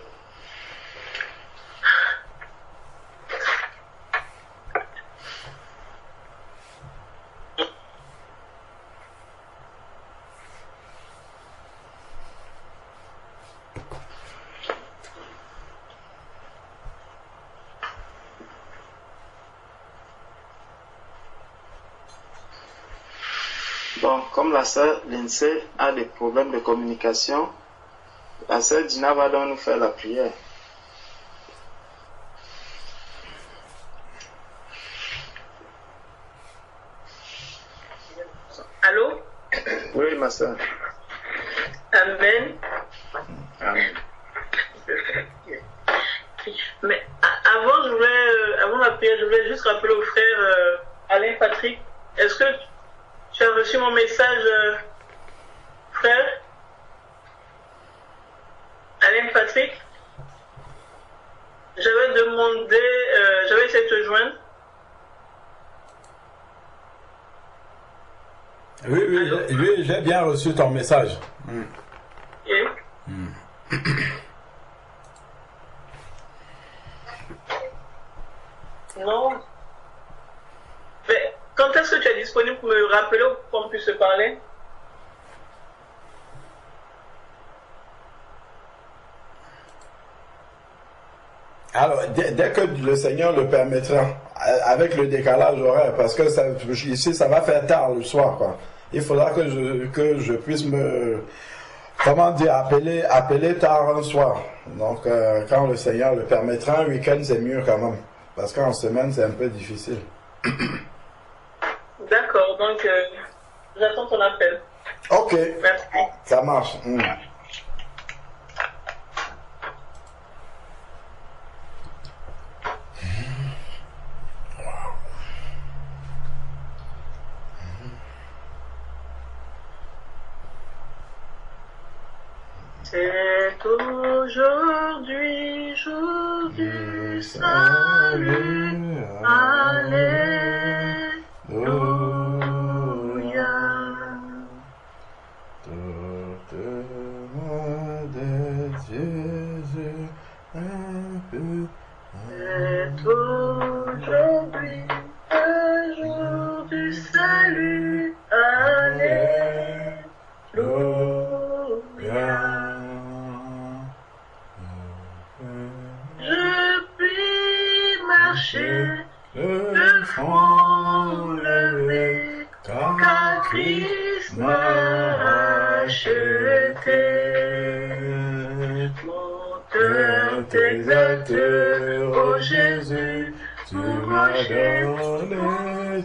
A: Bon, comme la sœur Lindsay a des problèmes de communication, la sœur Dina va donc nous faire la prière.
B: Allô?
A: Oui, ma sœur.
B: Amen.
A: Amen.
B: Mais a- avant, je voulais, euh, avant la prière, je voulais juste rappeler au frère euh, Alain Patrick. Est-ce que tu as reçu mon message, euh, frère Alain Patrick J'avais demandé, euh, j'avais essayé de te joindre.
D: Oui, oui, j'ai- bien reçu ton message.
B: Et Non. Mais quand est-ce que tu es disponible pour me rappeler ou pour qu'on puisse se parler?
D: Alors, dès, dès que le Seigneur le permettra, avec le décalage horaire, parce que ça, ici, ça va faire tard le soir, quoi. Il faudra que je, que je puisse me, comment dire, appeler, appeler tard un soir. Donc, euh, quand le Seigneur le permettra, un week-end, c'est mieux quand même. Parce qu'en semaine, c'est un peu difficile.
B: D'accord, donc euh, j'attends ton appel.
D: Ok,
B: Merci.
D: ça marche. Hmm.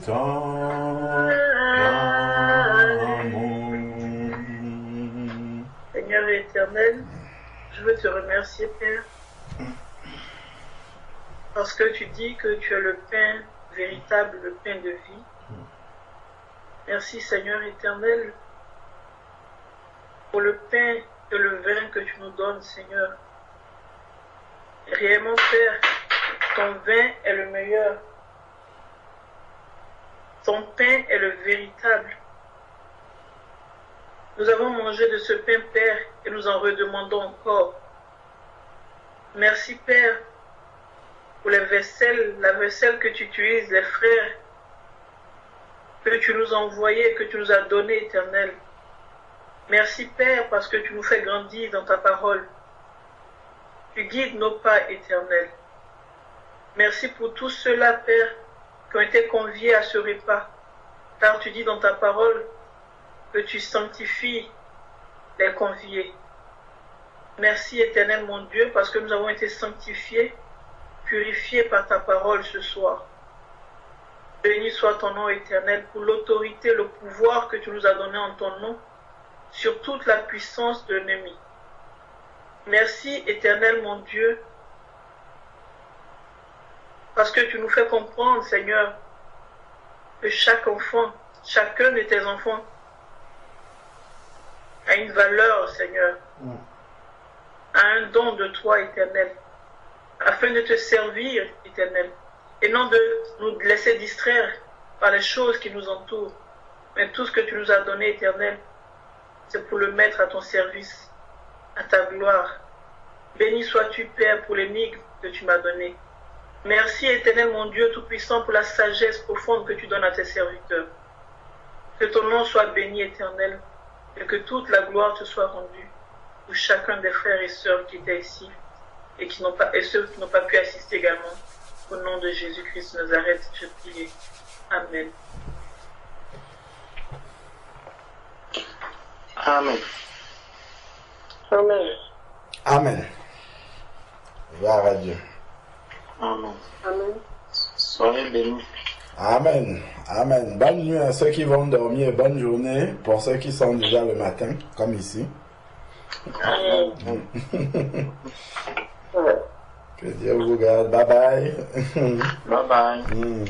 B: Seigneur éternel, je veux te remercier, Père, parce que tu dis que tu es le pain véritable, le pain de vie. Merci, Seigneur éternel, pour le pain et le vin que tu nous donnes, Seigneur. Réellement, Père, ton vin est le meilleur. Ton pain est le véritable. Nous avons mangé de ce pain, Père, et nous en redemandons encore. Merci, Père, pour les vaisselles, la vaisselle que tu utilises, les frères, que tu nous as envoyés, que tu nous as donnés, éternel. Merci, Père, parce que tu nous fais grandir dans ta parole. Tu guides nos pas éternels. Merci pour tous ceux-là, Père, ont été conviés à ce repas. Car tu dis dans ta parole que tu sanctifies les conviés. Merci éternel mon Dieu parce que nous avons été sanctifiés, purifiés par ta parole ce soir. Béni soit ton nom éternel pour l'autorité, le pouvoir que tu nous as donné en ton nom sur toute la puissance de l'ennemi. Merci éternel mon Dieu parce que tu nous fais comprendre, Seigneur, que chaque enfant, chacun de tes enfants a une valeur, Seigneur, a un don de toi, éternel, afin de te servir, éternel, et non de nous laisser distraire par les choses qui nous entourent, mais tout ce que tu nous as donné, éternel, c'est pour le mettre à ton service, à ta gloire. Béni sois-tu, Père, pour l'énigme que tu m'as donnée. Merci, éternel mon Dieu Tout-Puissant, pour la sagesse profonde que tu donnes à tes serviteurs. Que ton nom soit béni, éternel, et que toute la gloire te soit rendue pour chacun des frères et sœurs qui étaient ici et, qui n'ont pas, et ceux qui n'ont pas pu assister également. Au nom de Jésus-Christ de Nazareth, je prie. Amen.
A: Amen.
C: Amen.
D: Amen. Gloire à Dieu.
A: Amen.
C: Amen.
A: Soyez bénis.
D: Amen. Amen. Bonne nuit à ceux qui vont dormir. Bonne journée pour ceux qui sont déjà le matin, comme ici.
C: Amen.
D: Que Dieu vous garde. Bye bye.
A: Bye bye.
D: Mhm.